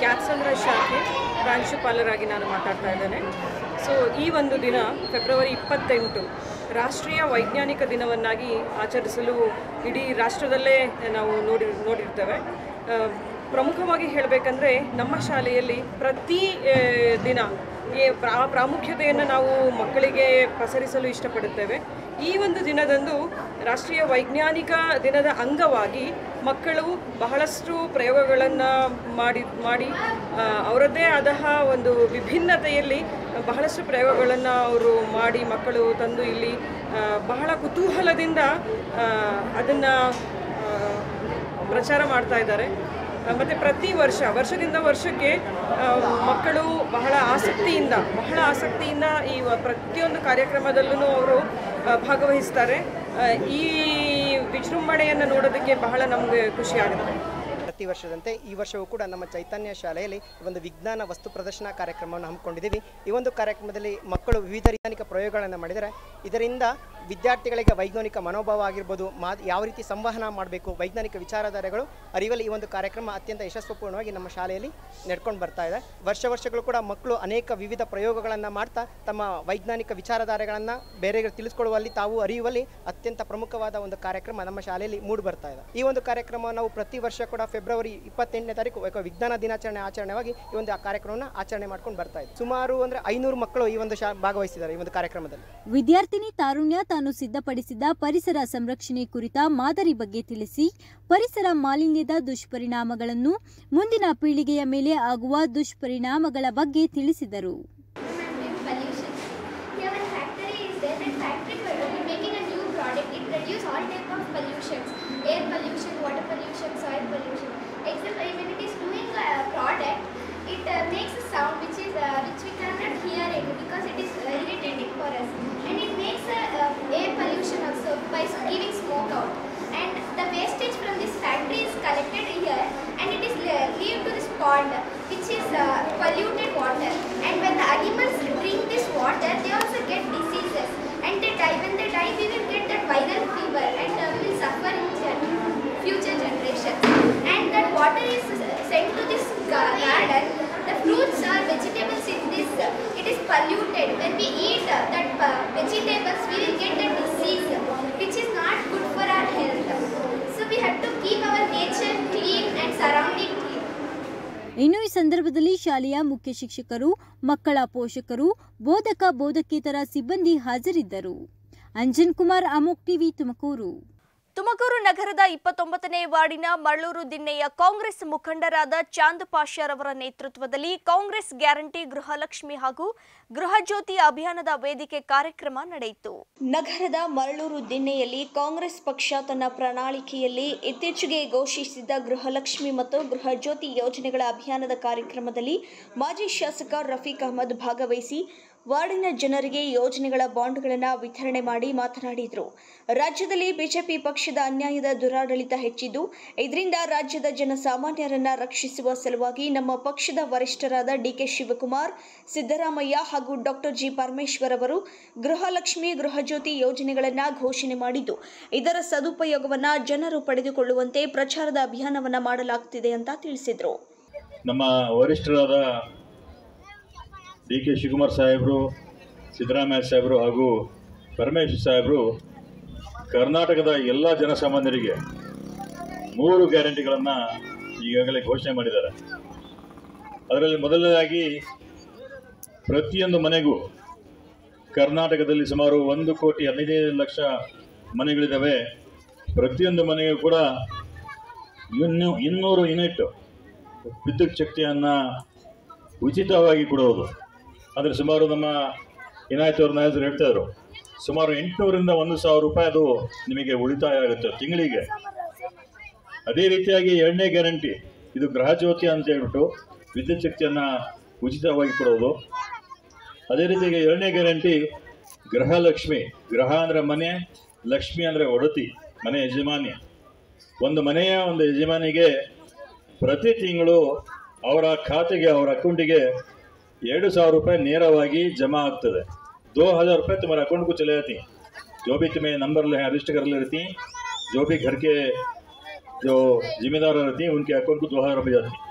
ಕ್ಯಾತ್ಸಂದ್ರ ಶಾಖೆ ಪ್ರಾಂಶುಪಾಲರಾಗಿ ನಾನು ಮಾತಾಡ್ತಾ ಇದ್ದೇನೆ. ಸೊ ಈ ಒಂದು ದಿನ ಫೆಬ್ರವರಿ ಇಪ್ಪತ್ತೆಂಟು ರಾಷ್ಟ್ರೀಯ ವೈಜ್ಞಾನಿಕ ದಿನವನ್ನಾಗಿ ಆಚರಿಸಲು ಇಡೀ ರಾಷ್ಟ್ರದಲ್ಲೇ ನಾವು ನೋಡಿ ನೋಡಿರ್ತೇವೆ. ಪ್ರಮುಖವಾಗಿ ಹೇಳಬೇಕಂದ್ರೆ ನಮ್ಮ ಶಾಲೆಯಲ್ಲಿ ಪ್ರತಿ ದಿನ ಈ ಪ್ರಾ, ಪ್ರಾಮುಖ್ಯತೆಯನ್ನು ನಾವು ಮಕ್ಕಳಿಗೆ ಪಸರಿಸಲು ಇಷ್ಟಪಡುತ್ತೇವೆ. ಈ ಒಂದು ದಿನದಂದು ರಾಷ್ಟ್ರೀಯ ವೈಜ್ಞಾನಿಕ ದಿನದ ಅಂಗವಾಗಿ ಮಕ್ಕಳು ಬಹಳಷ್ಟು ಪ್ರಯೋಗಗಳನ್ನು ಮಾಡಿ ಮಾಡಿ ಅವರದ್ದೇ ಆದ ಒಂದು ವಿಭಿನ್ನತೆಯಲ್ಲಿ ಬಹಳಷ್ಟು ಪ್ರಯೋಗಗಳನ್ನು ಅವರು ಮಾಡಿ ಮಕ್ಕಳು ತಂದು ಇಲ್ಲಿ ಬಹಳ ಕುತೂಹಲದಿಂದ ಅದನ್ನು ಪ್ರಚಾರ ಮಾಡ್ತಾ ಇದ್ದಾರೆ. ಮತ್ತು ಪ್ರತಿ ವರ್ಷ, ವರ್ಷದಿಂದ ವರ್ಷಕ್ಕೆ ಮಕ್ಕಳು ಬಹಳ ಆಸಕ್ತಿಯಿಂದ ಬಹಳ ಆಸಕ್ತಿಯಿಂದ ಈ ಪ್ರತಿಯೊಂದು ಕಾರ್ಯಕ್ರಮದಲ್ಲೂ ಅವರು ಭಾಗವಹಿಸ್ತಾರೆ. ಈ ವಿಜೃಂಭಣೆಯನ್ನು ನೋಡೋದಕ್ಕೆ ಬಹಳ ನಮಗೆ ಖುಷಿಯಾಗುತ್ತೆ ಪ್ರತಿ ವರ್ಷದಂತೆ ಈ ವರ್ಷವೂ ಕೂಡ ನಮ್ಮ ಚೈತನ್ಯ ಶಾಲೆಯಲ್ಲಿ ಒಂದು ವಿಜ್ಞಾನ ವಸ್ತು ಪ್ರದರ್ಶನ ಕಾರ್ಯಕ್ರಮವನ್ನು ಹಮ್ಮಿಕೊಂಡಿದ್ದೀವಿ. ಈ ಒಂದು ಕಾರ್ಯಕ್ರಮದಲ್ಲಿ ಮಕ್ಕಳು ವಿವಿಧ ವೈಜ್ಞಾನಿಕ ಪ್ರಯೋಗಗಳನ್ನು ಮಾಡಿದರೆ ಇದರಿಂದ ವಿದ್ಯಾರ್ಥಿಗಳಿಗೆ ವೈಜ್ಞಾನಿಕ ಮನೋಭಾವ ಆಗಿರ್ಬೋದು, ಮಾ, ಯಾವ ರೀತಿ ಸಂವಹನ ಮಾಡಬೇಕು, ವೈಜ್ಞಾನಿಕ ವಿಚಾರಧಾರೆಗಳು, ಅರಿವಲ್ಲಿ ಈ ಒಂದು ಕಾರ್ಯಕ್ರಮ ಅತ್ಯಂತ ಯಶಸ್ವಪೂರ್ಣವಾಗಿ ನಮ್ಮ ಶಾಲೆಯಲ್ಲಿ ನಡ್ಕೊಂಡು ಬರ್ತಾ ಇದೆ. ವರ್ಷ ವರ್ಷಗಳು ಕೂಡ ಮಕ್ಕಳು ಅನೇಕ ವಿವಿಧ ಪ್ರಯೋಗಗಳನ್ನು ಮಾಡ್ತಾ, ತಮ್ಮ ವೈಜ್ಞಾನಿಕ ವಿಚಾರಧಾರೆಗಳನ್ನು ಬೇರೆ ತಿಳಿಸ್ಕೊಳ್ಳುವಲ್ಲಿ, ತಾವು ಅರಿಯುವಲ್ಲಿ ಅತ್ಯಂತ ಪ್ರಮುಖವಾದ ಒಂದು ಕಾರ್ಯಕ್ರಮ ನಮ್ಮ ಶಾಲೆಯಲ್ಲಿ ಮೂಡಿ ಬರ್ತಾ ಇದೆ. ಈ ಒಂದು ಕಾರ್ಯಕ್ರಮ ನಾವು ಪ್ರತಿ ವರ್ಷ ಕೂಡ ಫೆಬ್ರವರಿ ಇಪ್ಪತ್ತೆಂಟನೇ ತಾರೀಕು ವಿಜ್ಞಾನ ದಿನಾಚರಣೆ ಆಚರಣೆವಾಗಿ ಈ ಒಂದು ಕಾರ್ಯಕ್ರಮವನ್ನು ಆಚರಣೆ ಮಾಡ್ಕೊಂಡು ಬರ್ತಾ ಇದೆ. ಸುಮಾರು ಅಂದರೆ ಐನೂರು ಮಕ್ಕಳು ಈ ಒಂದು ಭಾಗವಹಿಸಿದ್ದಾರೆ ಈ ಒಂದು ಕಾರ್ಯಕ್ರಮದಲ್ಲಿ. ವಿದ್ಯಾರ್ಥಿನಿ ತಾರುಣ್ಯ ತಾನು ಸಿದ್ಧಪಡಿಸಿದ ಪರಿಸರ ಸಂರಕ್ಷಣೆ ಕುರಿತ ಮಾದರಿ ಬಗ್ಗೆ ತಿಳಿಸಿ, ಪರಿಸರ ಮಾಲಿನ್ಯದ ದುಷ್ಪರಿಣಾಮಗಳನ್ನು ಮುಂದಿನ ಪೀಳಿಗೆಯ ಮೇಲೆ ಆಗುವ ದುಷ್ಪರಿಣಾಮಗಳ ಬಗ್ಗೆ ತಿಳಿಸಿದರು. By giving smoke out. And the wastage from this factory is collected here, and it is le- leave to this pond, which is uh, polluted water. And when the animals drink this water, they also get diseases, and they die. When they die, we will get that viral fever, and uh, we will suffer in future generations. And that water is sent to this ga- garden. The fruits or vegetables in this, it is polluted. When we eat uh, that uh, vegetables, we will get a disease, ಇನ್ನು ಈ ಸಂದರ್ಭದಲ್ಲಿ ಶಾಲೆಯ ಮುಖ್ಯ ಶಿಕ್ಷಕರು, ಮಕ್ಕಳ ಪೋಷಕರು, ಬೋಧಕ ಬೋಧಕೇತರ ಸಿಬ್ಬಂದಿ ಹಾಜರಿದ್ದರು. ಅಂಜನ್ ಕುಮಾರ್ ಅಮೋಕ್ ಟಿವಿ ತುಮಕೂರು. ತುಮಕೂರು ನಗರದ ಇಪ್ಪತ್ತೊಂಬತ್ತನೇ ವಾರ್ಡಿನ ಮಳ್ಳೂರು ದಿನ್ನೆಯ ಕಾಂಗ್ರೆಸ್ ಮುಖಂಡರಾದ ಚಾಂದ್ ಪಾಷಾರವರ ನೇತೃತ್ವದಲ್ಲಿ ಕಾಂಗ್ರೆಸ್ ಗ್ಯಾರಂಟಿ ಗೃಹಲಕ್ಷ್ಮಿ ಹಾಗೂ ಗೃಹಜ್ಯೋತಿ ಅಭಿಯಾನದ ವೇದಿಕೆ ಕಾರ್ಯಕ್ರಮ ನಡೆಯಿತು. ನಗರದ ಮರಳೂರು ದಿನ್ನೆಯಲ್ಲಿ ಕಾಂಗ್ರೆಸ್ ಪಕ್ಷ ತನ್ನ ಪ್ರಣಾಳಿಕೆಯಲ್ಲಿ ಇತ್ತೀಚೆಗೆ ಘೋಷಿಸಿದ್ದ ಗೃಹಲಕ್ಷ್ಮಿ ಮತ್ತು ಗೃಹಜ್ಯೋತಿ ಯೋಜನೆಗಳ ಅಭಿಯಾನದ ಕಾರ್ಯಕ್ರಮದಲ್ಲಿ ಮಾಜಿ ಶಾಸಕ ರಫೀಕ್ ಅಹಮದ್ ಭಾಗವಹಿಸಿ ವಾರ್ಡಿನ ಜನರಿಗೆ ಯೋಜನೆಗಳ ಬಾಂಡ್ಗಳನ್ನು ವಿತರಣೆ ಮಾಡಿ ಮಾತನಾಡಿದರು. ರಾಜ್ಯದಲ್ಲಿ ಬಿಜೆಪಿ ಪಕ್ಷದ ಅನ್ಯಾಯದ ದುರಾಡಳಿತ ಹೆಚ್ಚಿದ್ದು, ಇದರಿಂದ ರಾಜ್ಯದ ಜನಸಾಮಾನ್ಯರನ್ನ ರಕ್ಷಿಸುವ ಸಲುವಾಗಿ ನಮ್ಮ ಪಕ್ಷದ ವರಿಷ್ಠರಾದ ಡಿಕೆ ಶಿವಕುಮಾರ್, ಸಿದ್ದರಾಮಯ್ಯ ಹಾಗೂ ಡಾಕ್ಟರ್ ಜಿ. ಪರಮೇಶ್ವರ್ ಅವರು ಗೃಹಲಕ್ಷ್ಮಿ ಗೃಹಜ್ಯೋತಿ ಯೋಜನೆಗಳನ್ನು ಘೋಷಣೆ ಮಾಡಿದ್ದು, ಇದರ ಸದುಪಯೋಗವನ್ನ ಜನರು ಪಡೆದುಕೊಳ್ಳುವಂತೆ ಪ್ರಚಾರದ ಅಭಿಯಾನವನ್ನ ಮಾಡಲಾಗುತ್ತಿದೆ ಅಂತ ತಿಳಿಸಿದರು. ನಮ್ಮ ವರಿಷ್ಠರಾದ ಡಿ ಕೆ ಶಿವಕುಮಾರ್ ಸಾಹೇಬರು, ಸಿದ್ದರಾಮಯ್ಯ ಸಾಹೇಬರು ಹಾಗೂ ಪರಮೇಶ್ವರ್ ಸಾಹೇಬರು ಕರ್ನಾಟಕದ ಎಲ್ಲ ಜನಸಾಮಾನ್ಯರಿಗೆ ಮೂರು ಗ್ಯಾರಂಟಿಗಳನ್ನು ಈಗಾಗಲೇ ಘೋಷಣೆ ಮಾಡಿದ್ದಾರೆ. ಅದರಲ್ಲಿ ಮೊದಲನೇದಾಗಿ ಪ್ರತಿಯೊಂದು ಮನೆಗೂ ಕರ್ನಾಟಕದಲ್ಲಿ ಸುಮಾರು ಒಂದು ಕೋಟಿ ಹದಿನೈದು ಲಕ್ಷ ಮನೆಗಳಿದ್ದಾವೆ. ಪ್ರತಿಯೊಂದು ಮನೆಗೂ ಕೂಡ ಇನ್ನು ಇನ್ನೂರು ಯೂನಿಟ್ ವಿದ್ಯುತ್ ಶಕ್ತಿಯನ್ನು ಉಚಿತವಾಗಿ ಕೊಡುವುದು ಆದರೆ ಸುಮಾರು ನಮ್ಮ ವಿನಾಯತ್ ಅವ್ರ ನಾಯಕರು ಹೇಳ್ತಾಯಿದ್ರು ಸುಮಾರು ಎಂಟುನೂರಿಂದ ಒಂದು ಸಾವಿರ ರೂಪಾಯಿ ಅದು ನಿಮಗೆ ಉಳಿತಾಯ ಆಗುತ್ತೆ ತಿಂಗಳಿಗೆ. ಅದೇ ರೀತಿಯಾಗಿ ಎರಡನೇ ಗ್ಯಾರಂಟಿ. ಇದು ಗೃಹ ಜ್ಯೋತಿ ಅಂತ ಹೇಳ್ಬಿಟ್ಟು ವಿದ್ಯುತ್ ಶಕ್ತಿಯನ್ನು ಉಚಿತವಾಗಿ ಕೊಡೋದು. ಅದೇ ರೀತಿಯಾಗಿ ಎರಡನೇ ಗ್ಯಾರಂಟಿ, ಗೃಹಲಕ್ಷ್ಮಿ. ಗೃಹ ಅಂದರೆ ಮನೆ, ಲಕ್ಷ್ಮಿ ಅಂದರೆ ಒಡತಿ, ಮನೆ ಯಜಮಾನಿ. ಒಂದು ಮನೆಯ ಒಂದು ಯಜಮಾನಿಗೆ ಪ್ರತಿ ತಿಂಗಳು ಅವರ ಖಾತೆಗೆ, ಅವರ ಅಕೌಂಟಿಗೆ ಎರಡು ಸಾವಿರ ರೂಪಾಯಿ ನೇರವಾಗಿ ಜಮಾ ಆಗ್ತದೆ दो हज़ार रुपये तुम्हारे अकाउंट को चले जाती हैं जो भी तुम्हें नंबर ले रजिस्ट कर ले रहती हैं जो भी घर के जो जिम्मेदार रहती हैं उनके अकाउंट को दो हज़ार रुपये जाती हैं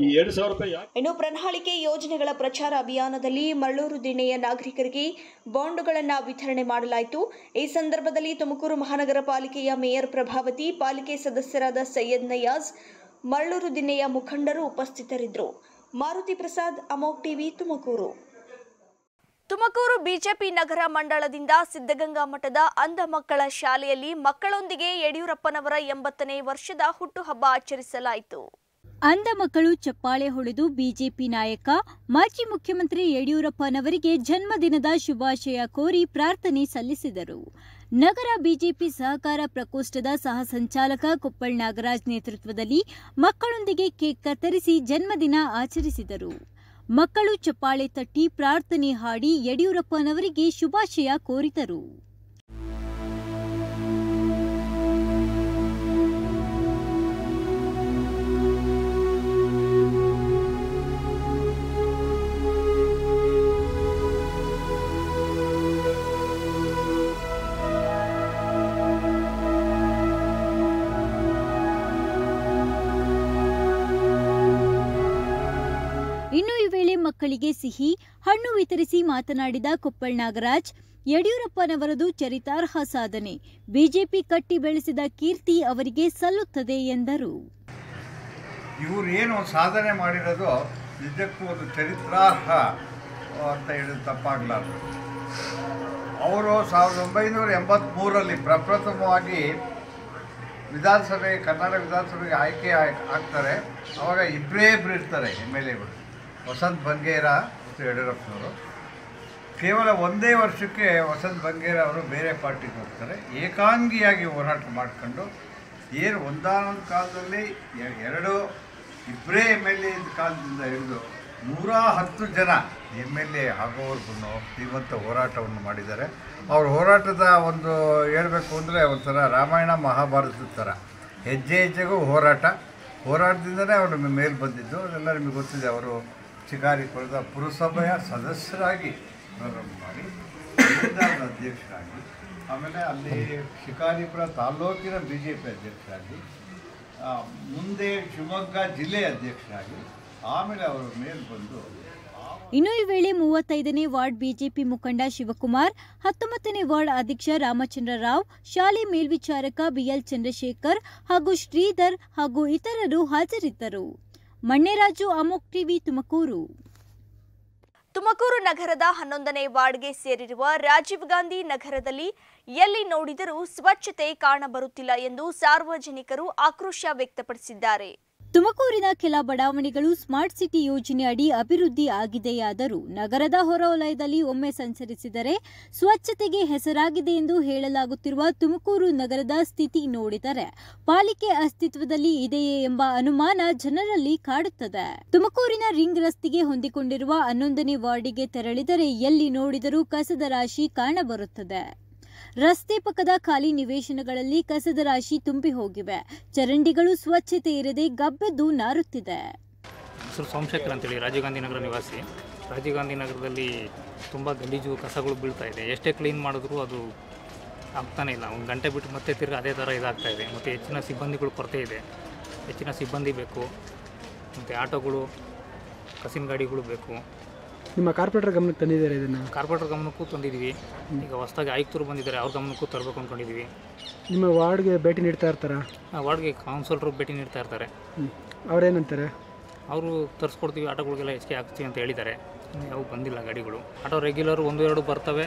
ಈ ಎರಡು ಸಾವಿರ ರೂಪಾಯಿ ಯಾಕೆ ಇನ್ನು ಪ್ರಣಾಳಿಕೆ ಯೋಜನೆಗಳ ಪ್ರಚಾರ ಅಭಿಯಾನದಲ್ಲಿ ಮಳ್ಳೂರು ದಿಣ್ಣೆಯ ನಾಗರಿಕರಿಗೆ ಬಾಂಡುಗಳನ್ನು ವಿತರಣೆ ಮಾಡಲಾಯಿತು ಈ ಸಂದರ್ಭದಲ್ಲಿ ತುಮಕೂರು ಮಹಾನಗರ ಪಾಲಿಕೆಯ ಮೇಯರ್ ಪ್ರಭಾವತಿ ಪಾಲಿಕೆ ಸದಸ್ಯರಾದ ಸೈಯದ್ ನಯಾಜ್ ಮಳ್ಳೂರು ದಿಣ್ಣೆಯ ಮುಖಂಡರು ಉಪಸ್ಥಿತರಿದ್ದರು ಮಾರುತಿ ಪ್ರಸಾದ್ ಅಮೋಕ್ ಟಿವಿ ತುಮಕೂರು. ತುಮಕೂರು ಬಿಜೆಪಿ ನಗರ ಮಂಡಳದಿಂದ ಸಿದ್ಧಗಂಗಾ ಮಠದ ಅಂಧ ಮಕ್ಕಳ ಶಾಲೆಯಲ್ಲಿ ಮಕ್ಕಳೊಂದಿಗೆ ಯಡಿಯೂರಪ್ಪನವರ ಎಂಬತ್ತನೇ ವರ್ಷದ ಹುಟ್ಟುಹಬ್ಬ ಆಚರಿಸಲಾಯಿತು. ಅಂಧ ಮಕ್ಕಳು ಚಪ್ಪಾಳೆ ಹೊಡೆದು ಬಿಜೆಪಿ ನಾಯಕ ಮಾಜಿ ಮುಖ್ಯಮಂತ್ರಿ ಯಡಿಯೂರಪ್ಪನವರಿಗೆ ಜನ್ಮದಿನದ ಶುಭಾಶಯ ಕೋರಿ ಪ್ರಾರ್ಥನೆ ಸಲ್ಲಿಸಿದರು. ನಗರ ಬಿಜೆಪಿ ಸಹಕಾರ ಪ್ರಕೋಷ್ಠದ ಸಹ ಸಂಚಾಲಕ ಕೊಪ್ಪಳ್ ನಾಗರಾಜ್ ನೇತೃತ್ವದಲ್ಲಿ ಮಕ್ಕಳೊಂದಿಗೆ ಕೇಕ್ ಕತ್ತರಿಸಿ ಜನ್ಮದಿನ ಆಚರಿಸಿದರು. ಮಕ್ಕಳು ಚಪ್ಪಾಳೆ ತಟ್ಟಿ ಪ್ರಾರ್ಥನೆ ಹಾಡಿ ಯಡಿಯೂರಪ್ಪನವರಿಗೆ ಶುಭಾಶಯ ಕೋರಿದರು. ಸಿಹಿ, ಹಣ್ಣು ವಿತರಿಸಿ ಮಾತನಾಡಿದ ಕೊಪ್ಪಳ್ ನಾಗರಾಜ್, ಯಡಿಯೂರಪ್ಪನವರದು ಚರಿತಾರ್ಹ ಸಾಧನೆ. ಬಿಜೆಪಿ ಕಟ್ಟಿ ಬೆಳೆಸಿದ ಕೀರ್ತಿ ಅವರಿಗೆ ಸಲ್ಲುತ್ತದೆ ಎಂದರು. ಇವರು ಏನು ಸಾಧನೆ ಮಾಡಿರೋದು ನಿಜಕ್ಕೂ ಒಂದು ಚರಿತ್ರಾರ್ಹ, ಅಂತ ಹೇಳಿದ ತಪ್ಪಾಗಲಾರ್ದು. ಅವರು ಸಾವಿರದ ಒಂಬೈನೂರ ಎಂಬತ್ಮೂರರಲ್ಲಿ ಪ್ರಪ್ರಥಮವಾಗಿ ವಿಧಾನಸಭೆ, ಕರ್ನಾಟಕ ವಿಧಾನಸಭೆಗೆ ಆಯ್ಕೆ ಆಗ್- ಆಗ್ತಾರೆ. ಅವಾಗ ಇಬ್ಬರೇ ಇಬ್ಬರು ಇರ್ತಾರೆ ಎಂ ಎಲ್ ಎಗಳು. ವಸಂತ್ ಬಂಗೇರ ಮತ್ತು ಯಡಿಯೂರಪ್ಪನವರು. ಕೇವಲ ಒಂದೇ ವರ್ಷಕ್ಕೆ ವಸಂತ್ ಬಂಗೇರ ಅವರು ಬೇರೆ ಪಾರ್ಟಿಗೆ ಹೋಗ್ತಾರೆ ಏಕಾಂಗಿಯಾಗಿ ಹೋರಾಟ ಮಾಡಿಕೊಂಡು ಏನು ಒಂದಾನೊಂದು ಕಾಲದಲ್ಲಿ ಎರಡು ಇಬ್ಬರೇ ಎಂ ಎಲ್ ಎ ಕಾಲದಿಂದ ಹಿಡಿದು ನೂರ ಹತ್ತು ಜನ ಎಂ ಎಲ್ ಎ ಆಗೋವರೆಗೂ ಶ್ರೀಮಂತ ಹೋರಾಟವನ್ನು ಮಾಡಿದ್ದಾರೆ. ಅವ್ರ ಹೋರಾಟದ ಒಂದು ಹೇಳಬೇಕು ಅಂದರೆ ಒಂಥರ ರಾಮಾಯಣ ಮಹಾಭಾರತದ ಥರ. ಹೆಜ್ಜೆ ಹೆಜ್ಜೆಗೂ ಹೋರಾಟ. ಹೋರಾಟದಿಂದಲೇ ಅವರು ಮೇಲೆ ಬಂದಿದ್ದು. ಅದೆಲ್ಲ ನಿಮಗೆ ಗೊತ್ತಿದೆ. ಅವರು ಶಿಕಾರಿಪುರದ ಪುರಸಭೆಯ ಸದಸ್ಯರಾಗಿ ಪ್ರಾರಂಭ ಮಾಡಿ ಅಧ್ಯಕ್ಷರಾಗಿ, ಆಮೇಲೆ ಅಲ್ಲಿ ಶಿಕಾರಿಪುರ ತಾಲ್ಲೂಕಿನ ಬಿ ಜೆ ಪಿ ಅಧ್ಯಕ್ಷರಾಗಿ ಮುಂದೆ ಶಿವಮೊಗ್ಗ ಜಿಲ್ಲೆ ಅಧ್ಯಕ್ಷರಾಗಿ, ಆಮೇಲೆ ಅವರು ಮೇಲೆ ಬಂದು ಇನ್ನು ಈ ವೇಳೆ ಮೂವತ್ತೈದನೇ ವಾರ್ಡ್ ಬಿಜೆಪಿ ಮುಖಂಡ ಶಿವಕುಮಾರ್, ಹತ್ತೊಂಬತ್ತನೇ ವಾರ್ಡ್ ಅಧ್ಯಕ್ಷ ರಾಮಚಂದ್ರ ರಾವ್ ಶಾಲೆ ಮೇಲ್ವಿಚಾರಕ ಬಿಎಲ್ ಚಂದ್ರಶೇಖರ್ ಹಾಗೂ ಶ್ರೀಧರ್ ಹಾಗೂ ಇತರರು ಹಾಜರಿದ್ದರು. ಮಣ್ಣೆರಾಜು ಅಮೋಕ್ ಟಿವಿ, ತುಮಕೂರು. ತುಮಕೂರು ನಗರದ ಹನ್ನೊಂದನೇ ವಾರ್ಡ್ಗೆ ಸೇರಿರುವ ರಾಜೀವ್ ಗಾಂಧಿ ನಗರದಲ್ಲಿ ಎಲ್ಲಿ ನೋಡಿದರೂ ಸ್ವಚ್ಛತೆ ಕಾಣಬರುತ್ತಿಲ್ಲ ಎಂದು ಸಾರ್ವಜನಿಕರು ಆಕ್ರೋಶ ವ್ಯಕ್ತಪಡಿಸಿದ್ದಾರೆ. ತುಮಕೂರಿನ ಕೆಲ ಬಡಾವಣೆಗಳು ಸ್ಮಾರ್ಟ್ ಸಿಟಿ ಯೋಜನೆ ಅಡಿ ಅಭಿವೃದ್ಧಿ ಆಗಿದೆಯಾದರೂ ನಗರದ ಹೊರವಲಯದಲ್ಲಿ ಒಮ್ಮೆ ಸಂಚರಿಸಿದರೆ ಸ್ವಚ್ಛತೆಗೆ ಹೆಸರಾಗಿದೆ ಎಂದು ಹೇಳಲಾಗುತ್ತಿರುವ ತುಮಕೂರು ನಗರದ ಸ್ಥಿತಿ ನೋಡಿದರೆ ಪಾಲಿಕೆ ಅಸ್ತಿತ್ವದಲ್ಲಿ ಇದೆಯೇ ಎಂಬ ಅನುಮಾನ ಜನರಲ್ಲಿ ಕಾಡುತ್ತದೆ. ತುಮಕೂರಿನ ರಿಂಗ್ ರಸ್ತೆಗೆ ಹೊಂದಿಕೊಂಡಿರುವ ಹನ್ನೊಂದನೇ ವಾರ್ಡಿಗೆ ತೆರಳಿದರೆ ಎಲ್ಲಿ ನೋಡಿದರೂ ಕಸದ ರಾಶಿ ಕಾಣಬರುತ್ತದೆ. ರಸ್ತೆ ಪಕ್ಕದ ಖಾಲಿ ನಿವೇಶನಗಳಲ್ಲಿ ಕಸದ ರಾಶಿ ತುಂಬಿ ಹೋಗಿವೆ. ಚರಂಡಿಗಳು ಸ್ವಚ್ಛತೆ ಇರದೆ ಗಬ್ಬೆದ್ದು ನಾರುತ್ತಿದೆ. ಹೆಸರು ಸೋಮಶೇಖರ್ ಅಂತೇಳಿ, ರಾಜೀವ್ ಗಾಂಧಿ ನಗರ ನಿವಾಸಿ. ರಾಜೀವ್ ಗಾಂಧಿ ನಗರದಲ್ಲಿ ತುಂಬ ಗಲೀಜು ಕಸಗಳು ಬೀಳ್ತಾ ಇದೆ. ಎಷ್ಟೇ ಕ್ಲೀನ್ ಮಾಡಿದ್ರೂ ಅದು ಆಗ್ತಾನೆ ಇಲ್ಲ. ಒಂದು ಗಂಟೆ ಬಿಟ್ಟು ಮತ್ತೆ ತಿರ್ಗಿ ಅದೇ ಥರ ಇದಾಗ್ತಾ ಇದೆ. ಮತ್ತು ಹೆಚ್ಚಿನ ಸಿಬ್ಬಂದಿಗಳು ಕೊರತೆ ಇದೆ. ಹೆಚ್ಚಿನ ಸಿಬ್ಬಂದಿ ಬೇಕು. ಮತ್ತು ಆಟೋಗಳು, ಕಸಿನ ಗಾಡಿಗಳು ಬೇಕು. ನಿಮ್ಮ ಕಾರ್ಪೊರೇಟರ್ ಗಮನಕ್ಕೆ ತಂದಿದ್ದಾರೆ ಇದನ್ನು? ಕಾರ್ಪೊರೇಟರ್ ಗಮನಕ್ಕೂ ತಂದಿದ್ದೀವಿ. ಈಗ ಹೊಸದಾಗಿ ಆಯುಕ್ತರು ಬಂದಿದ್ದಾರೆ ಅವ್ರ ಗಮನಕ್ಕೂ ತರಬೇಕು ಅಂದ್ಕೊಂಡಿದ್ದೀವಿ ನಿಮ್ಮ ವಾರ್ಡ್ಗೆ ಭೇಟಿ ನೀಡ್ತಾ ಇರ್ತಾರಾ? ಆ ವಾರ್ಡ್ಗೆ ಕೌನ್ಸಿಲರು ಭೇಟಿ ನೀಡ್ತಾ ಇರ್ತಾರೆ. ಅವರೇನಂತಾರೆ ಅವ್ರೇನಂತಾರೆ? ಅವರು ತರಿಸ್ಕೊಡ್ತೀವಿ ಆಟೋಗಳಿಗೆಲ್ಲ ಹೆಚ್ಚಿಗೆ ಹಾಕ್ತೀವಿ ಅಂತ ಹೇಳಿದ್ದಾರೆ. ಯಾವ ಬಂದಿಲ್ಲ ಗಾಡಿಗಳು. ಆಟೋ ರೆಗ್ಯುಲರ್ ಒಂದು ಎರಡು ಬರ್ತವೆ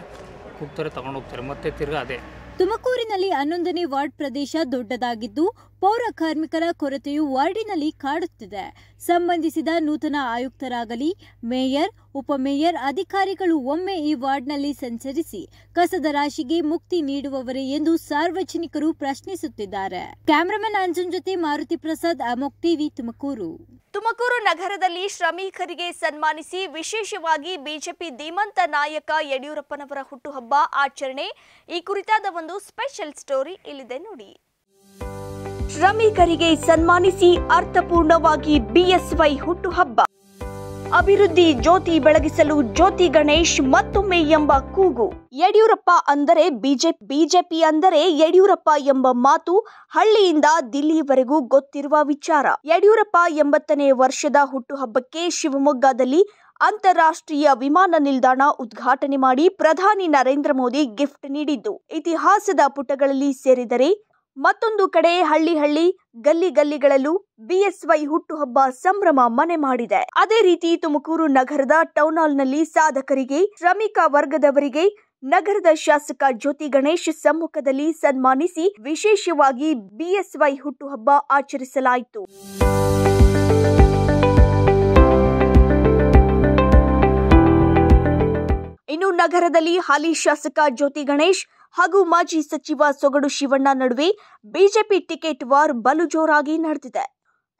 ಹೋಗ್ತಾರೆ ತಗೊಂಡು ಹೋಗ್ತಾರೆ ಮತ್ತೆ ತಿರ್ಗಾ ಅದೇ. ತುಮಕೂರಿನಲ್ಲಿ ಹನ್ನೊಂದನೇ ವಾರ್ಡ್ ಪ್ರದೇಶ ದೊಡ್ಡದಾಗಿದ್ದು ಪೌರ ಕಾರ್ಮಿಕರ ಕೊರತೆಯು ವಾರ್ಡಿನಲ್ಲಿ ಕಾಡುತ್ತಿದೆ. ಸಂಬಂಧಿಸಿದ ನೂತನ ಆಯುಕ್ತರಾಗಲಿ, ಮೇಯರ್, ಉಪಮೇಯರ್, ಅಧಿಕಾರಿಗಳು ಒಮ್ಮೆ ಈ ವಾರ್ಡ್ನಲ್ಲಿ ಸಂಚರಿಸಿ ಕಸದ ರಾಶಿಗೆ ಮುಕ್ತಿ ನೀಡುವವರೇ ಎಂದು ಸಾರ್ವಜನಿಕರು ಪ್ರಶ್ನಿಸುತ್ತಿದ್ದಾರೆ. ಕ್ಯಾಮರಾಮನ್ ಅಂಜನ್ ಜೊತೆ ಮಾರುತಿ ಪ್ರಸಾದ್, ಅಮೋಕ್ ಟಿವಿ, ತುಮಕೂರು. ತುಮಕೂರು ನಗರದಲ್ಲಿ ಶ್ರಮಿಕರಿಗೆ ಸನ್ಮಾನಿಸಿ ವಿಶೇಷವಾಗಿ ಬಿಜೆಪಿ ಧೀಮಂತ ನಾಯಕ ಯಡಿಯೂರಪ್ಪನವರ ಹುಟ್ಟುಹಬ್ಬ ಆಚರಣೆ. ಈ ಕುರಿತಾದ ಒಂದು ಸ್ಪೆಷಲ್ ಸ್ಟೋರಿ ಇಲ್ಲಿದೆ ನೋಡಿ. ಶ್ರಮಿಕರಿಗೆ ಸನ್ಮಾನಿಸಿ ಅರ್ಥಪೂರ್ಣವಾಗಿ ಬಿಎಸ್ವೈ ಹುಟ್ಟುಹಬ್ಬ. ಅಭಿವೃದ್ಧಿ ಜ್ಯೋತಿ ಬೆಳಗಿಸಲು ಜ್ಯೋತಿ ಗಣೇಶ್ ಮತ್ತೊಮ್ಮೆ ಎಂಬ ಕೂಗು. ಯಡಿಯೂರಪ್ಪ ಅಂದರೆ ಬಿಜೆಪಿ ಬಿಜೆಪಿ ಅಂದರೆ ಯಡಿಯೂರಪ್ಪ ಎಂಬ ಮಾತು ಹಳ್ಳಿಯಿಂದ ದಿಲ್ಲಿವರೆಗೂ ಗೊತ್ತಿರುವ ವಿಚಾರ. ಯಡಿಯೂರಪ್ಪ ಎಂಬತ್ತನೇ ವರ್ಷದ ಹುಟ್ಟುಹಬ್ಬಕ್ಕೆ ಶಿವಮೊಗ್ಗದಲ್ಲಿ ಅಂತಾರಾಷ್ಟ್ರೀಯ ವಿಮಾನ ನಿಲ್ದಾಣ ಉದ್ಘಾಟನೆ ಮಾಡಿ ಪ್ರಧಾನಿ ನರೇಂದ್ರ ಮೋದಿ ಗಿಫ್ಟ್ ನೀಡಿದ್ದು. ಇತಿಹಾಸದ ಪುಟಗಳಲ್ಲಿ ಸೇರಿದರೆ ಮತ್ತೊಂದು ಕಡೆ ಹಳ್ಳಿ ಹಳ್ಳಿ ಗಲ್ಲಿ ಗಲ್ಲಿಗಳಲ್ಲೂ ಬಿಎಸ್ವೈ ಹುಟ್ಟುಹಬ್ಬ ಸಂಭ್ರಮ ಮನೆ ಮಾಡಿದೆ. ಅದೇ ರೀತಿ ತುಮಕೂರು ನಗರದ ಟೌನ್ ಹಾಲ್ನಲ್ಲಿ ಸಾಧಕರಿಗೆ, ಶ್ರಮಿಕ ವರ್ಗದವರಿಗೆ, ನಗರದ ಶಾಸಕ ಜ್ಯೋತಿ ಗಣೇಶ್ ಸಮ್ಮುಖದಲ್ಲಿ ಸನ್ಮಾನಿಸಿ ವಿಶೇಷವಾಗಿ ಬಿಎಸ್ವೈ ಹುಟ್ಟುಹಬ್ಬ ಆಚರಿಸಲಾಯಿತು. ಇನ್ನು ನಗರದಲ್ಲಿ ಹಾಲಿ ಶಾಸಕ ಜ್ಯೋತಿ ಗಣೇಶ್ ಹಾಗೂ ಮಾಜಿ ಸಚಿವ ಸೊಗಡು ಶಿವಣ್ಣ ನಡುವೆ ಬಿಜೆಪಿ ಟಿಕೆಟ್ ವಾರ್ ಬಲು ಜೋರಾಗಿ ನಡೆದಿದೆ.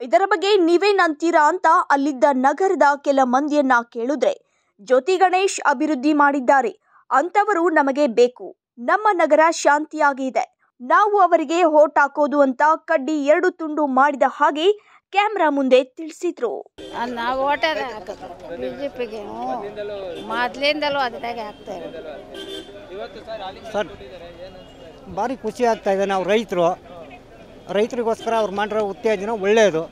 ಇದರ ಬಗ್ಗೆ ನೀವೇನಂತೀರಾ ಅಂತ ಅಲ್ಲಿದ್ದ ನಗರದ ಕೆಲ ಮಂದಿಯನ್ನ ಕೇಳಿದ್ರೆ ಜ್ಯೋತಿ ಗಣೇಶ್ ಅಭಿವೃದ್ಧಿ ಮಾಡಿದ್ದಾರೆ. ಅಂತವರು ನಮಗೆ ಬೇಕು. ನಮ್ಮ ನಗರ ಶಾಂತಿಯಾಗಿದೆ ನಾವು ಅವರಿಗೆ ಹೋಟ್ ಹಾಕೋದು ಅಂತ ಕಡ್ಡಿ ಎರಡು ತುಂಡು ಮಾಡಿದ ಹಾಗೆ ಕ್ಯಾಮ್ರಾ ಮುಂದೆ ತಿಳಿಸಿದ್ರು. ನಾವು ಓಟರ್ ಬಿಜೆಪಿಗೆ ಬಿ ಜೆ ಪಿಗೆ ಮೊದಲಿಂದಲೂ ಅದ್ರಾಗೆ ಹಾಕ್ತಾ ಇರೋದು. ಸರ್ ಭಾರಿ ಖುಷಿ ಆಗ್ತಾ ಇದೆ ನಾವು ರೈತರು. ರೈತರಿಗೋಸ್ಕರ ಅವ್ರು ಮಾಡಿರೋ ಉತ್ತೇಜನ ಒಳ್ಳೆಯದು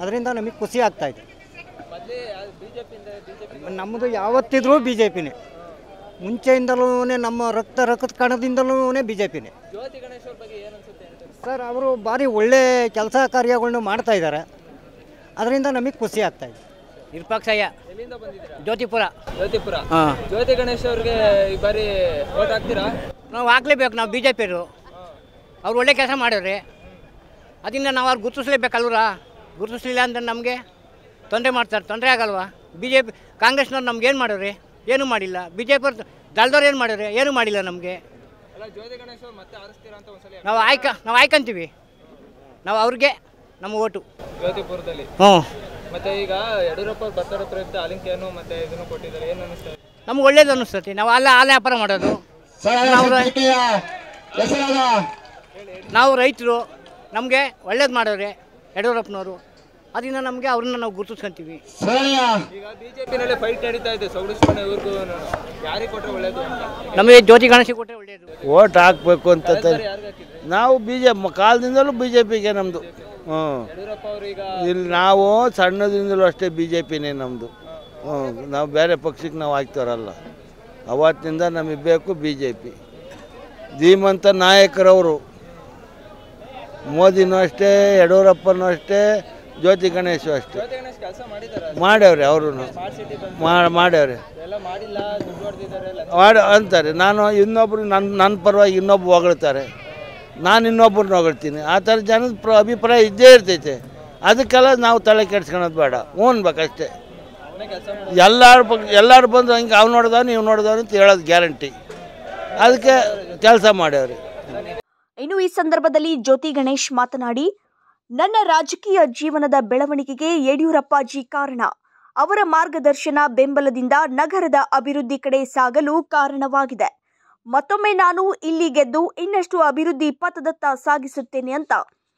ಅದರಿಂದ ನಮಗೆ ಖುಷಿ ಆಗ್ತಾ ಇದೆ. ನಮ್ಮದು ಯಾವತ್ತಿದ್ರೂ ಬಿ ಜೆ ಪಿನೇ ಮುಂಚೆಯಿಂದಲೂ ನಮ್ಮ ರಕ್ತ ರಕ್ತ ಕಣದಿಂದಲೂ ಬಿ ಜೆ ಪಿನೇ ಸರ್ ಅವರು ಭಾರಿ ಒಳ್ಳೆ ಕೆಲಸ ಕಾರ್ಯಗಳನ್ನು ಮಾಡ್ತಾ ಇದ್ದಾರೆ. ಅದರಿಂದ ನಮಗೆ ಖುಷಿ ಆಗ್ತಾ ಇದೆ. ನಿರಪಕ್ಷಯ್ಯ ಜ್ಯೋತಿಪುರ. ಜ್ಯೋತಿಪುರ. ಹಾಂ. ಜ್ಯೋತಿ ಗಣೇಶ್ ಅವ್ರಿಗೆ ಈ ಬಾರಿ ಓಟ್ ಹಾಕ್ತೀರಾ? ನಾವು ಹಾಕ್ಲೇಬೇಕು ನಾವು ಬಿ ಜೆ ಪಿಯರು ಅವ್ರು ಒಳ್ಳೆ ಕೆಲಸ ಮಾಡ್ಯಾವ್ರಿ ಅದರಿಂದ ನಾವು ಅವ್ರು ಗುರುತಿಸ್ಲೇಬೇಕಲ್ವರ ಗುರುತಿಸ್ಲಿಲ್ಲ ಅಂದ್ರೆ ನಮಗೆ ತೊಂದರೆ ಮಾಡ್ತಾರೆ. ತೊಂದರೆ ಆಗಲ್ವಾ? ಬಿ ಜೆ ಪಿ ಕಾಂಗ್ರೆಸ್ನವ್ರು ನಮ್ಗೆ ಏನು ಮಾಡೋರಿ ಏನೂ ಮಾಡಿಲ್ಲ. ಬಿ ಜೆ ಪಿ ದಳದವ್ರು ಏನು ಮಾಡೋರಿ ಏನೂ ಮಾಡಿಲ್ಲ ನಮಗೆ. ಅಲ್ಲ ಜ್ಯೋತಿ ಗಣೇಶ್ ಮತ್ತೆ ಆರಿಸ್ತೀರಾ ಅಂತ ಒಂದ್ಸಲ ನಾವು ಆಯ್ಕ ನಾವು ಆಯ್ಕಂತೀವಿ. ನಾವು ಅವ್ರಿಗೆ ನಮ್ಮ ಓಟು. ಜ್ಯೋತಿಪುರದಲ್ಲಿ. ಹ್ಞೂ. ಮತ್ತೆ ಈಗ ಯಡಿಯೂರಪ್ಪ ಬರ್ತಾರ ಪ್ರಯುಕ್ತ ಅಲಿಂಕೆಯನ್ನು ಮತ್ತೆ ಇದನ್ನು ಕೊಟ್ಟಿದ್ದಾರೆ ಏನು ಅನಿಸ್ತದೆ ನಮ್ಗೆ ಒಳ್ಳೇದು ಅನಿಸ್ತತಿ ನಾವು ಅಲ್ಲ ಆ ವ್ಯಾಪಾರ ಮಾಡೋದು. ನಾವು ನಾವು ರೈತರು. ನಮಗೆ ಒಳ್ಳೇದು ಮಾಡೋರೆ ಯಡಿಯೂರಪ್ಪನವರು. ಅದರಿಂದ ನಮಗೆ ಅವ್ರನ್ನ ನಾವು ಗುರುತಿಸ್ಕೊಂತೀವಿ. ಈಗ ಬಿಜೆಪಿನಲ್ಲಿ ಫೈಟ್ ನಡೀತಾ ಇದೆ ಸೌಡು ಶಿವಣ್ಣ ಇವ್ರಿಗೂ ಯಾರಿಗೆ ಕೊಟ್ಟರೆ ಒಳ್ಳೇದು ಅಂತ? ನಮಗೆ ಜ್ಯೋತಿ ಗಣೇಶ ಕೊಟ್ಟರೆ ಒಳ್ಳೆಯದು ಓಟ್ ಹಾಕ್ಬೇಕು ಅಂತ ನಾವು ಬಿ ಜೆ ಕಾಲದಿಂದಲೂ ಬಿ ಜೆ ಪಿಗೆ ನಮ್ಮದು ಹ್ಞೂ ಅವರು ಈಗ ಇಲ್ಲಿ ನಾವು ಸಣ್ಣದಿಂದಲೂ ಅಷ್ಟೇ ಬಿ ಜೆ ಪಿನೇ ನಮ್ಮದು ಹ್ಞೂ ನಾವು ಬೇರೆ ಪಕ್ಷಕ್ಕೆ ನಾವು ಹಾಕ್ತಾರಲ್ಲ ಅವತ್ತಿನಿಂದ ನಮಗೆ ಬೇಕು ಬಿ ಜೆ ಪಿ ಧೀಮಂತ ನಾಯಕರವರು. ಮೋದಿನೂ ಅಷ್ಟೇ ಯಡಿಯೂರಪ್ಪನೂ ಅಷ್ಟೇ ಜ್ಯೋತಿ ಗಣೇಶ ಅಷ್ಟೇ. ಮಾಡ್ಯವ್ರೆ ಅವರು ಮಾಡ್ಯವ್ರೆ. ಮಾಡಿ ಅಂತಾರೆ. ನಾನು ಇನ್ನೊಬ್ರು ನನ್ನ ನನ್ನ ಪರವಾಗಿ ಇನ್ನೊಬ್ಬ ಹೊಗಳ್ತಾರೆ. ನಾನು ಇನ್ನೊಬ್ಬರನ್ನ ಹೊಗಳ್ತೀನಿ. ಆ ಥರ ಜನದ ಪ್ರ ಅಭಿಪ್ರಾಯ ಇದ್ದೇ ಇರ್ತೈತೆ. ಅದಕ್ಕೆಲ್ಲ ನಾವು ತಲೆ ಕೆಡ್ಸ್ಕೊಳೋದು ಬೇಡ. ಉಣ್ಬೇಕಷ್ಟೇ ಎಲ್ಲರೂ ಬ ಎಲ್ಲರೂ ಬಂದು ಹಂಗೆ ಅವ್ನು ನೋಡಿದವನು ನೀವು ನೋಡಿದವನು ಅಂತ ಹೇಳೋದು ಗ್ಯಾರಂಟಿ. ಅದಕ್ಕೆ ಕೆಲಸ ಮಾಡ್ಯವ್ರಿ. ಇನ್ನು ಈ ಸಂದರ್ಭದಲ್ಲಿ ಜ್ಯೋತಿ ಗಣೇಶ್ ಮಾತನಾಡಿ ನನ್ನ ರಾಜಕೀಯ ಜೀವನದ ಬೆಳವಣಿಗೆಗೆ ಯಡಿಯೂರಪ್ಪಾಜಿ ಕಾರಣ. ಅವರ ಮಾರ್ಗದರ್ಶನ ಬೆಂಬಲದಿಂದ ನಗರದ ಅಭಿವೃದ್ಧಿ ಕಡೆ ಸಾಗಲು ಕಾರಣವಾಗಿದೆ. ಮತ್ತೊಮ್ಮೆ ನಾನು ಇಲ್ಲಿ ಗೆದ್ದು ಇನ್ನಷ್ಟು ಅಭಿವೃದ್ಧಿ ಪಥದತ್ತ ಸಾಗಿಸುತ್ತೇನೆ ಅಂತ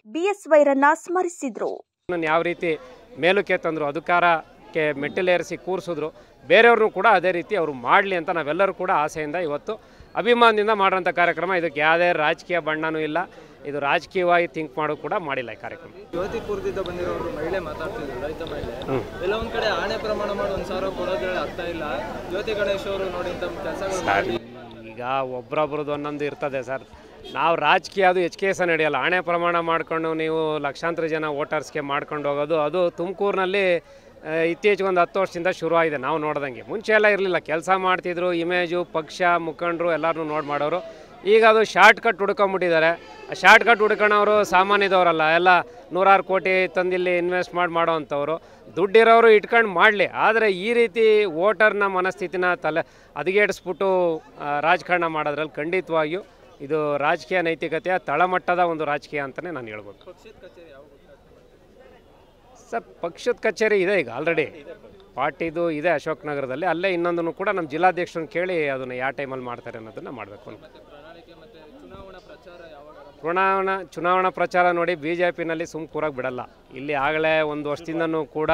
ಬಿಎಸ್ವೈರನ್ನ ಸ್ಮರಿಸಿದ್ರು. ನಾನು ಯಾವ ರೀತಿ ಮೇಲುಕೆ ತಂದರು, ಅಧಿಕಾರಕ್ಕೆ ಮೆಟ್ಟಿಲೇರಿಸಿ ಕೂರಿಸಿದ್ರು, ಬೇರೆಯವ್ರನ್ನೂ ಕೂಡ ಅದೇ ರೀತಿ ಅವರು ಮಾಡಲಿ ಅಂತ ನಾವೆಲ್ಲರೂ ಕೂಡ ಆಸೆಯಿಂದ ಇವತ್ತು ಅಭಿಮಾನದಿಂದ ಮಾಡೋಂಥ ಕಾರ್ಯಕ್ರಮ. ಇದಕ್ಕೆ ಯಾವುದೇ ರಾಜಕೀಯ ಬಣ್ಣನೂ ಇಲ್ಲ. ಇದು ರಾಜಕೀಯವಾಗಿ ಥಿಂಕ್ ಮಾಡೋ ಕೂಡ ಮಾಡಿಲ್ಲ ಈ ಕಾರ್ಯಕ್ರಮ. ಜ್ಯೋತಿಪುರದಿಂದ ಬಂದಿರೋರು ಮಹಿಳೆ ಮಾತಾಡ್ತಿದ್ರು ರೈತ ಮಹಿಳೆ. ಎಲ್ಲ ಒಂದ್ ಕಡೆ ಆಣೆ ಪ್ರಮಾಣ ಮಾಡಿ ಒಂದ್ ಸಾವಿರ ಕೊಡೋದ್ರಲ್ಲಿ ಅರ್ಥ ಇಲ್ಲ. ಜ್ಯೋತಿ ಗಣೇಶ್ ಅವರು ನೋಡಿ ಸರ್ ಈಗ ಒಬ್ರೊಬ್ರದ್ದು ಒಂದೊಂದು ಇರ್ತದೆ ಸರ್ ನಾವು ರಾಜಕೀಯ ಅದು ಎಚ್ ಕೆ ಎಸ್ ನಡೆಯಲ್ಲ. ಹಣೆ ಪ್ರಮಾಣ ಮಾಡ್ಕೊಂಡು ನೀವು ಲಕ್ಷಾಂತರ ಜನ ವೋಟರ್ಸ್ಗೆ ಮಾಡ್ಕೊಂಡು ಹೋಗೋದು ಅದು ತುಮಕೂರಿನಲ್ಲಿ ಇತ್ತೀಚೆಗೆ ಒಂದು ಹತ್ತು ವರ್ಷದಿಂದ ಶುರುವಾಗಿದೆ. ನಾವು ನೋಡ್ದಂಗೆ. ಮುಂಚೆ ಎಲ್ಲ ಇರಲಿಲ್ಲ. ಕೆಲಸ ಮಾಡ್ತಿದ್ರು ಇಮೇಜು ಪಕ್ಷ ಮುಖಂಡರು ಎಲ್ಲರನ್ನೂ ನೋಡಿ ಮಾಡೋರು. ಈಗ ಅದು ಶಾರ್ಟ್ ಕಟ್ ಹುಡ್ಕೊಂಬಿಟ್ಟಿದ್ದಾರೆ. ಆ ಶಾರ್ಟ್ ಕಟ್ ಹುಡ್ಕೊಳೋರು ಸಾಮಾನ್ಯದವರಲ್ಲ ಎಲ್ಲ ನೂರಾರು ಕೋಟಿ ತಂದಿಲ್ಲಿ ಇನ್ವೆಸ್ಟ್ ಮಾಡಿ ಮಾಡೋ ಅಂಥವ್ರು. ದುಡ್ಡಿರೋರು ಇಟ್ಕೊಂಡು ಮಾಡಲಿ ಆದರೆ ಈ ರೀತಿ ವೋಟರ್ನ ಮನಸ್ಥಿತಿನ ತಲೆ ಹದಗೆಡಿಸ್ಬಿಟ್ಟು ಆ, ರಾಜಕಾರಣ ಮಾಡೋದ್ರಲ್ಲಿ ಖಂಡಿತವಾಗಿಯೂ ಇದು ರಾಜಕೀಯ ನೈತಿಕತೆಯ ತಳಮಟ್ಟದ ಒಂದು ರಾಜಕೀಯ ಅಂತಲೇ ನಾನು ಹೇಳ್ಬೋದು. ಸರ್ ಪಕ್ಷದ ಕಚೇರಿ ಇದೆ ಈಗ ಆಲ್ರೆಡಿ. ಪಾರ್ಟಿದು ಇದೆ ಅಶೋಕ್ ನಗರದಲ್ಲಿ ಅಲ್ಲೇ ಇನ್ನೊಂದನ್ನು ಕೂಡ ನಮ್ಮ ಜಿಲ್ಲಾಧ್ಯಕ್ಷರನ್ನ ಕೇಳಿ ಅದನ್ನು ಯಾವ ಟೈಮಲ್ಲಿ ಮಾಡ್ತಾರೆ ಅನ್ನೋದನ್ನು ಮಾಡಬೇಕು ಅಂತ. ಚುನಾವಣಾ ಚುನಾವಣಾ ಪ್ರಚಾರ ನೋಡಿ ಬಿ ಜೆ ಪಿನಲ್ಲಿ ಸುಮ್ ಕೂರಕ್ಕೆ ಬಿಡಲ್ಲ. ಇಲ್ಲಿ ಆಗಲೇ ಒಂದು ವರ್ಷದಿಂದನೂ ಕೂಡ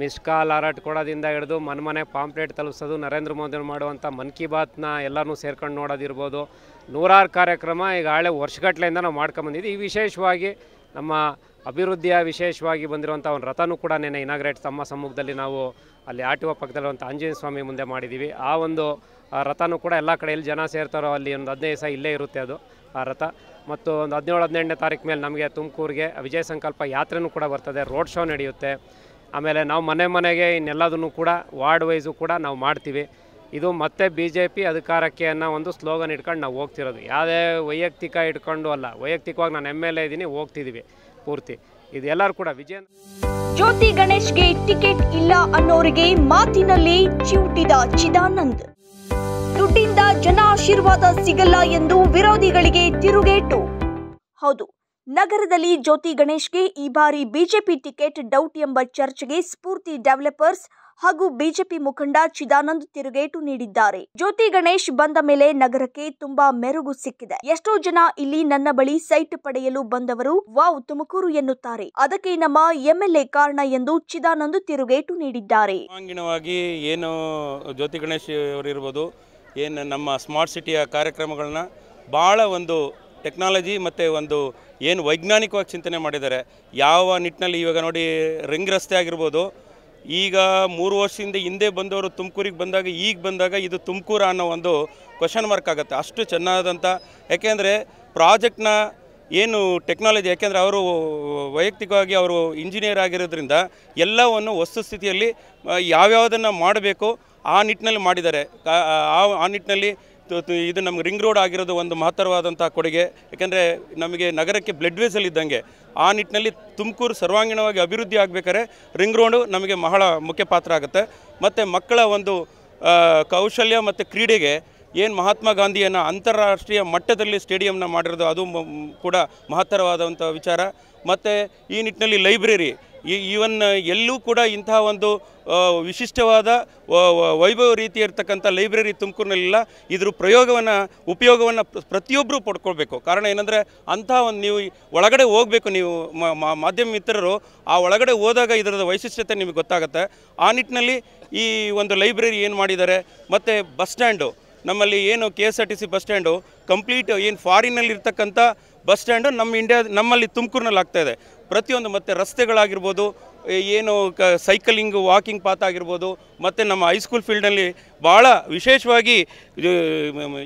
ಮಿಸ್ ಕಾಲ್ ಹಾರಾಟ ಕೊಡೋದಿಂದ ಹಿಡಿದು ಮನೆ ಮನೆ ಪಾಂಪ್ಲೇಟ್ ತಲುಪಿಸೋದು ನರೇಂದ್ರ ಮೋದಿ ಮಾಡುವಂಥ ಮನ್ ಕಿ ಬಾತ್ನ ಎಲ್ಲರೂ ಸೇರ್ಕೊಂಡು ನೋಡೋದಿರ್ಬೋದು. ನೂರಾರು ಕಾರ್ಯಕ್ರಮ ಈಗ ಹಳೆ ವರ್ಷಗಟ್ಟಲೆಯಿಂದ ನಾವು ಮಾಡ್ಕೊಂಬಂದಿದ್ದು. ಈ ವಿಶೇಷವಾಗಿ ನಮ್ಮ ಅಭಿವೃದ್ಧಿಯ ವಿಶೇಷವಾಗಿ ಬಂದಿರುವಂಥ ಒಂದು ರಥನೂ ಕೂಡ ನೆನೆ ಇನಾಗ್ರೇಟ್ ತಮ್ಮ ಸಮ್ಮುಖದಲ್ಲಿ ನಾವು ಅಲ್ಲಿ ಆರ್ ಟಿ ಪಕ್ಕದಲ್ಲಿರುವಂಥ ಆಂಜನೇಯ ಸ್ವಾಮಿ ಮುಂದೆ ಮಾಡಿದ್ದೀವಿ. ಆ ಒಂದು ರಥನೂ ಕೂಡ ಎಲ್ಲ ಕಡೆ ಎಲ್ಲಿ ಜನ ಸೇರ್ತಾರೋ ಅಲ್ಲಿ ಒಂದು ಹದಿನೈದು ದಿವಸ ಇಲ್ಲೇ ಇರುತ್ತೆ ಅದು. ಆ ರಥ ಮತ್ತು ಒಂದು ಹದಿನೇಳು, ಹದಿನೆಂಟನೇ ತಾರೀಕು ಮೇಲೆ ನಮಗೆ ತುಮಕೂರಿಗೆ ವಿಜಯ ಸಂಕಲ್ಪ ಯಾತ್ರೆನೂ ಕೂಡ ಬರ್ತದೆ, ರೋಡ್ ಶೋ ನಡೆಯುತ್ತೆ. ಆಮೇಲೆ ನಾವು ಮನೆ ಮನೆಗೆ ಇನ್ನೆಲ್ಲದನ್ನು ಕೂಡ, ವಾರ್ಡ್ ವೈಸು ಕೂಡ ನಾವು ಮಾಡ್ತೀವಿ. ಇದು ಮತ್ತೆ ಬಿ ಜೆ ಪಿ ಅಧಿಕಾರಕ್ಕೆ ಅನ್ನೋ ಒಂದು ಸ್ಲೋಗನ್ ಇಟ್ಕೊಂಡು ನಾವು ಹೋಗ್ತಿರೋದು. ಯಾವುದೇ ವೈಯಕ್ತಿಕ ಇಟ್ಕೊಂಡು ಅಲ್ಲ, ವೈಯಕ್ತಿಕವಾಗಿ ನಾನು ಎಂ ಎಲ್ ಎ ಇದ್ದೀನಿ ಹೋಗ್ತಿದ್ದೀವಿ ಪೂರ್ತಿ. ಇದು ಎಲ್ಲರೂ ಕೂಡ ವಿಜಯ ಜ್ಯೋತಿ ಗಣೇಶ್ಗೆ ಟಿಕೆಟ್ ಇಲ್ಲ ಅನ್ನೋರಿಗೆ ಮಾತಿನಲ್ಲಿ ಚಿವುಟಿದ ಚಿದಾನಂದ್. ದುಡ್ಡಿಂದ ಜನ ಆಶೀರ್ವಾದ ಸಿಗಲ್ಲ ಎಂದು ವಿರೋಧಿಗಳಿಗೆ ತಿರುಗೇಟು. ಹೌದು, ನಗರದಲ್ಲಿ ಜ್ಯೋತಿ ಗಣೇಶ್ಗೆ ಈ ಬಾರಿ ಬಿಜೆಪಿ ಟಿಕೆಟ್ ಡೌಟ್ ಎಂಬ ಚರ್ಚೆಗೆ ಸ್ಫೂರ್ತಿ ಡೆವಲಪರ್ಸ್ ಹಾಗೂ ಬಿಜೆಪಿ ಮುಖಂಡ ಚಿದಾನಂದ್ ತಿರುಗೇಟು ನೀಡಿದ್ದಾರೆ. ಜ್ಯೋತಿ ಗಣೇಶ್ ಬಂದ ಮೇಲೆ ನಗರಕ್ಕೆ ತುಂಬಾ ಮೆರುಗು ಸಿಕ್ಕಿದೆ. ಎಷ್ಟೋ ಜನ ಇಲ್ಲಿ ನನ್ನ ಬಳಿ ಸೈಟ್ ಪಡೆಯಲು ಬಂದವರು ವಾವ್ ತುಮಕೂರು ಎನ್ನುತ್ತಾರೆ. ಅದಕ್ಕೆ ನಮ್ಮ ಎಂಎಲ್ಎ ಕಾರಣ ಎಂದು ಚಿದಾನಂದ್ ತಿರುಗೇಟು ನೀಡಿದ್ದಾರೆ. ಏನು ಜ್ಯೋತಿ ಗಣೇಶ್ ಅವರಿರ್ಬೋದು ಏನು ನಮ್ಮ ಸ್ಮಾರ್ಟ್ ಸಿಟಿಯ ಕಾರ್ಯಕ್ರಮಗಳನ್ನ ಭಾಳ ಒಂದು ಟೆಕ್ನಾಲಜಿ ಮತ್ತು ಒಂದು ಏನು ವೈಜ್ಞಾನಿಕವಾಗಿ ಚಿಂತನೆ ಮಾಡಿದ್ದಾರೆ. ಯಾವ ನಿಟ್ಟಿನಲ್ಲಿ ಇವಾಗ ನೋಡಿ ರಿಂಗ್ ರಸ್ತೆ ಆಗಿರ್ಬೋದು, ಈಗ ಮೂರು ವರ್ಷದಿಂದ ಹಿಂದೆ ಬಂದವರು ತುಮಕೂರಿಗೆ ಬಂದಾಗ, ಈಗ ಬಂದಾಗ ಇದು ತುಮಕೂರ ಅನ್ನೋ ಒಂದು ಕ್ವಶನ್ ಮಾರ್ಕ್ ಆಗುತ್ತೆ. ಅಷ್ಟು ಚೆನ್ನಾದಂಥ ಯಾಕೆಂದರೆ ಪ್ರಾಜೆಕ್ಟ್ನ ಏನು ಟೆಕ್ನಾಲಜಿ, ಯಾಕೆಂದರೆ ಅವರು ವೈಯಕ್ತಿಕವಾಗಿ ಅವರು ಇಂಜಿನಿಯರ್ ಆಗಿರೋದ್ರಿಂದ ಎಲ್ಲವನ್ನು ವಸ್ತುಸ್ಥಿತಿಯಲ್ಲಿ ಯಾವ್ಯಾವುದನ್ನು ಮಾಡಬೇಕು ಆ ನಿಟ್ಟಿನಲ್ಲಿ ಮಾಡಿದ್ದಾರೆ. ಆ ನಿಟ್ಟಿನಲ್ಲಿ ಇದು ನಮ್ಗೆ ರಿಂಗ್ ರೋಡ್ ಆಗಿರೋದು ಒಂದು ಮಹತ್ತರವಾದಂಥ ಕೊಡುಗೆ. ಯಾಕೆಂದರೆ ನಮಗೆ ನಗರಕ್ಕೆ ಬ್ಲಡ್ ವೇಸಲ್ಲಿ ಇದ್ದಂಗೆ ಆ ನಿಟ್ಟಿನಲ್ಲಿ ತುಮಕೂರು ಸರ್ವಾಂಗೀಣವಾಗಿ ಅಭಿವೃದ್ಧಿ ಆಗಬೇಕಾದ್ರೆ ರಿಂಗ್ ರೋಡು ನಮಗೆ ಬಹಳ ಮುಖ್ಯ ಪಾತ್ರ ಆಗುತ್ತೆ. ಮತ್ತು ಮಕ್ಕಳ ಒಂದು ಕೌಶಲ್ಯ ಮತ್ತು ಕ್ರೀಡೆಗೆ ಏನು ಮಹಾತ್ಮ ಗಾಂಧಿಯನ್ನು ಅಂತಾರಾಷ್ಟ್ರೀಯ ಮಟ್ಟದಲ್ಲಿ ಸ್ಟೇಡಿಯಂನ ಮಾಡಿರೋದು ಅದು ಕೂಡ ಮಹತ್ತರವಾದಂಥ ವಿಚಾರ. ಮತ್ತು ಈ ನಿಟ್ಟಿನಲ್ಲಿ ಲೈಬ್ರರಿ ಈವನ್ ಎಲ್ಲೂ ಕೂಡ ಇಂತಹ ಒಂದು ವಿಶಿಷ್ಟವಾದ ವೈಭವ ರೀತಿ ಇರ್ತಕ್ಕಂಥ ಲೈಬ್ರರಿ ತುಮಕೂರಿನಲ್ಲಿಲ್ಲ. ಇದ್ರ ಪ್ರಯೋಗವನ್ನು, ಉಪಯೋಗವನ್ನು ಪ್ರತಿಯೊಬ್ಬರು ಪಡ್ಕೊಳ್ಬೇಕು. ಕಾರಣ ಏನಂದರೆ, ಅಂಥ ಒಂದು ನೀವು ಒಳಗಡೆ ಹೋಗಬೇಕು ನೀವು ಮಾಧ್ಯಮ ಮಿತ್ರರು, ಆ ಒಳಗಡೆ ಹೋದಾಗ ಇದರದ ವೈಶಿಷ್ಟ್ಯತೆ ನಿಮಗೆ ಗೊತ್ತಾಗುತ್ತೆ. ಆ ನಿಟ್ಟಿನಲ್ಲಿ ಈ ಒಂದು ಲೈಬ್ರರಿ ಏನು ಮಾಡಿದ್ದಾರೆ, ಮತ್ತು ಬಸ್ ಸ್ಟ್ಯಾಂಡು, ನಮ್ಮಲ್ಲಿ ಏನು K S R T C bus stand, complete ಏನು ಫಾರಿನಲ್ಲಿ ಇರ್ತಕ್ಕಂಥ ಬಸ್ ಸ್ಟ್ಯಾಂಡು ನಮ್ಮ ಇಂಡಿಯಾ ನಮ್ಮಲ್ಲಿ ತುಮಕೂರಿನಲ್ಲಿ ಆಗ್ತಾ ಇದೆ. ಪ್ರತಿಯೊಂದು ಮತ್ತು ರಸ್ತೆಗಳಾಗಿರ್ಬೋದು ಏನು ಕ ಸೈಕಲಿಂಗು ವಾಕಿಂಗ್ ಪಾತ್ ಆಗಿರ್ಬೋದು, ಮತ್ತು ನಮ್ಮ ಹೈಸ್ಕೂಲ್ ಫೀಲ್ಡಲ್ಲಿ ಭಾಳ ವಿಶೇಷವಾಗಿ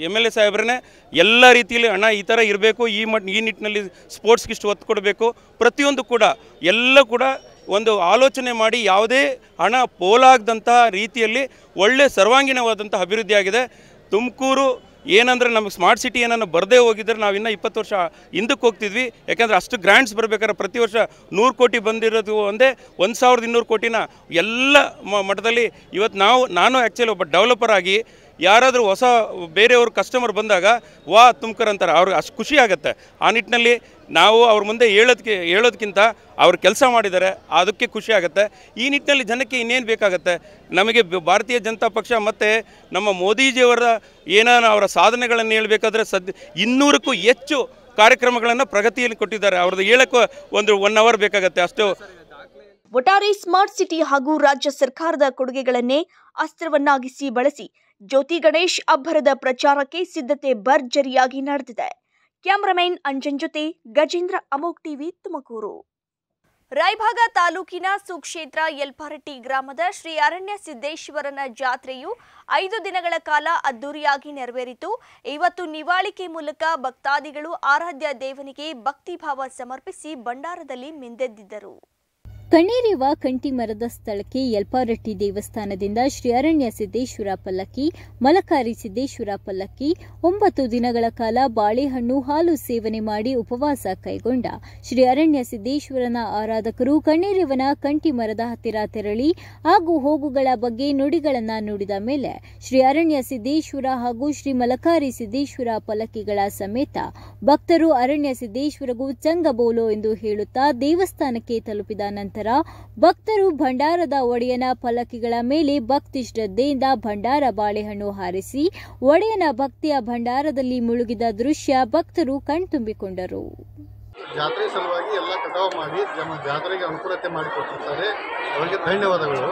ಎಂ ಎಲ್ ಎ ಸಾಹೇಬ್ರನ್ನೇ ಎಲ್ಲ ರೀತಿಯಲ್ಲಿ ಹಣ ಈ ಥರ ಇರಬೇಕು, ಈ ಮಟ್, ಈ ನಿಟ್ಟಿನಲ್ಲಿ ಸ್ಪೋರ್ಟ್ಸ್ಗೆ ಇಷ್ಟು ಒತ್ತು ಕೊಡಬೇಕು. ಪ್ರತಿಯೊಂದು ಕೂಡ, ಎಲ್ಲ ಕೂಡ ಒಂದು ಆಲೋಚನೆ ಮಾಡಿ ಯಾವುದೇ ಹಣ ಪೋಲಾಗದಂತಹ ರೀತಿಯಲ್ಲಿ ಒಳ್ಳೆ ಸರ್ವಾಂಗೀಣವಾದಂಥ ಅಭಿವೃದ್ಧಿಯಾಗಿದೆ. ತುಮಕೂರು ಏನಂದರೆ ನಮಗೆ ಸ್ಮಾರ್ಟ್ ಸಿಟಿ ಏನನ್ನು ಬರದೇ ಹೋಗಿದ್ರೆ ನಾವು ಇನ್ನೂ ಇಪ್ಪತ್ತು ವರ್ಷ ಹಿಂದಕ್ಕೆ ಹೋಗ್ತಿದ್ವಿ. ಯಾಕಂದರೆ ಅಷ್ಟು ಗ್ರ್ಯಾಂಟ್ಸ್ ಬರಬೇಕಾದ್ರೆ ಪ್ರತಿ ವರ್ಷ ನೂರು ಕೋಟಿ ಬಂದಿರೋದು ಒಂದೇ ಒಂದು ಸಾವಿರದ ಇನ್ನೂರು ಕೋಟಿನ ಎಲ್ಲ ಮಟ್ಟದಲ್ಲಿ ಇವತ್ತು ನಾವು, ನಾನು ಆ್ಯಕ್ಚುಲಿ ಒಬ್ಬ ಡೆವಲಪರ್ ಆಗಿ ಯಾರಾದರೂ ಹೊಸ ಬೇರೆಯವ್ರ ಕಸ್ಟಮರ್ ಬಂದಾಗ, ವಾ ತುಮ್ಕರ್ ಅಂತಾರೆ. ಅವ್ರಿಗೆ ಅಷ್ಟು ಖುಷಿ ಆಗುತ್ತೆ. ಆ ನಿಟ್ಟಿನಲ್ಲಿ ನಾವು ಅವ್ರ ಮುಂದೆ ಹೇಳೋದಕ್ಕೆ ಹೇಳೋದಕ್ಕಿಂತ ಅವ್ರು ಕೆಲಸ ಮಾಡಿದ್ದಾರೆ, ಅದಕ್ಕೆ ಖುಷಿ ಆಗುತ್ತೆ. ಈ ನಿಟ್ಟಿನಲ್ಲಿ ಜನಕ್ಕೆ ಇನ್ನೇನು ಬೇಕಾಗುತ್ತೆ? ನಮಗೆ ಭಾರತೀಯ ಜನತಾ ಪಕ್ಷ ಮತ್ತು ನಮ್ಮ ಮೋದಿಜಿಯವರ ಏನಾನ ಅವರ ಸಾಧನೆಗಳನ್ನು ಹೇಳಬೇಕಾದ್ರೆ ಸದ್ಯ ಇನ್ನೂರಕ್ಕೂ ಹೆಚ್ಚು ಕಾರ್ಯಕ್ರಮಗಳನ್ನು ಪ್ರಗತಿಯಲ್ಲಿ ಕೊಟ್ಟಿದ್ದಾರೆ. ಅವ್ರದ್ದು ಹೇಳೋಕ್ಕೂ ಒಂದು ಒನ್ ಅವರ್ ಬೇಕಾಗುತ್ತೆ. ಅಷ್ಟು ಒಟ್ಟಾರೆ ಸ್ಮಾರ್ಟ್ ಸಿಟಿ ಹಾಗೂ ರಾಜ್ಯ ಸರ್ಕಾರದ ಕೊಡುಗೆಗಳನ್ನೇ ಅಸ್ತ್ರವನ್ನಾಗಿಸಿ ಬಳಸಿ ಜ್ಯೋತಿ ಗಣೇಶ್ ಅಬ್ಬರದ ಪ್ರಚಾರಕ್ಕೆ ಸಿದ್ಧತೆ ಭರ್ಜರಿಯಾಗಿ ನಡೆದಿದೆ. ಕ್ಯಾಮರಾಮನ್ ಅಂಜನ್ ಜೊತೆ ಗಜೇಂದ್ರ ಅಮೋಕ್ ಟಿವಿ ತುಮಕೂರು. ರಾಯಭಾಗ ತಾಲೂಕಿನ ಸುಕ್ಷೇತ್ರ ಯಲ್ಪಾರಟ್ಟಿ ಗ್ರಾಮದ ಶ್ರೀ ಅರಣ್ಯ ಸಿದ್ದೇಶ್ವರನ ಜಾತ್ರೆಯು ಐದು ದಿನಗಳ ಕಾಲ ಅದ್ದೂರಿಯಾಗಿ ನೆರವೇರಿತು. ಇವತ್ತು ನಿವಾಳಿಕೆ ಮೂಲಕ ಭಕ್ತಾದಿಗಳು ಆರಾಧ್ಯ ದೇವನಿಗೆ ಭಕ್ತಿಭಾವ ಸಮರ್ಪಿಸಿ ಭಂಡಾರದಲ್ಲಿ ಮಿಂದೆದ್ದಿದ್ದರು. ಕಣ್ಣೇರಿರುವ ಕಂಟಿ ಮರದ ಸ್ಥಳಕ್ಕೆ ಯಲ್ಪಾರಟ್ಟಿ ದೇವಸ್ಥಾನದಿಂದ ಶ್ರೀ ಅರಣ್ಯ ಸಿದ್ದೇಶ್ವರ ಪಲ್ಲಕ್ಕಿ, ಮಲಕಾರಿ ಸಿದ್ದೇಶ್ವರ ಪಲ್ಲಕ್ಕಿ, ಒಂಬತ್ತು ದಿನಗಳ ಕಾಲ ಬಾಳೆಹಣ್ಣು ಹಾಲು ಸೇವನೆ ಮಾಡಿ ಉಪವಾಸ ಕೈಗೊಂಡ ಶ್ರೀ ಅರಣ್ಯ ಸಿದ್ದೇಶ್ವರನ ಆರಾಧಕರು ಕಣ್ಣೇರಿವನ ಕಂಟಿ ಮರದ ಹತ್ತಿರ ತೆರಳಿ ಹಾಗೂ ಹೋಗುಗಳ ಬಗ್ಗೆ ನುಡಿಗಳನ್ನು ನುಡಿದ ಮೇಲೆ ಶ್ರೀ ಅರಣ್ಯ ಸಿದ್ದೇಶ್ವರ ಹಾಗೂ ಶ್ರೀ ಮಲಕಾರಿ ಸಿದ್ದೇಶ್ವರ ಪಲ್ಲಕ್ಕಿಗಳ ಸಮೇತ ಭಕ್ತರು ಅರಣ್ಯ ಸಿದ್ದೇಶ್ವರಗೂ ಚಂಗಬೋಲೋ ಎಂದು ಹೇಳುತ್ತಾ ದೇವಸ್ಥಾನಕ್ಕೆ ತಲುಪಿದ ನಂತರ ಭಕ್ತರು ಭಂಡಾರದ ಒಡೆಯನ ಫಲಕಿಗಳ ಮೇಲೆ ಭಕ್ತಿ ಶ್ರದ್ಧೆಯಿಂದ ಭಂಡಾರ ಬಾಳೆಹಣ್ಣು ಹಾರಿಸಿ ಒಡೆಯನ ಭಕ್ತಿಯ ಭಂಡಾರದಲ್ಲಿ ಮುಳುಗಿದ ದೃಶ್ಯ ಭಕ್ತರು ಕಣ್ತುಂಬಿಕೊಂಡರು. ಜಾತ್ರೆ ಸಲುವಾಗಿ ಎಲ್ಲ ಕಟಾವು ಮಾಡಿ ನಮ್ಮ ಜಾತ್ರೆಗೆ ಅನುಕೂಲತೆ ಮಾಡಿಕೊಟ್ಟಿರ್ತಾರೆ ಅವರಿಗೆ ಧನ್ಯವಾದಗಳು.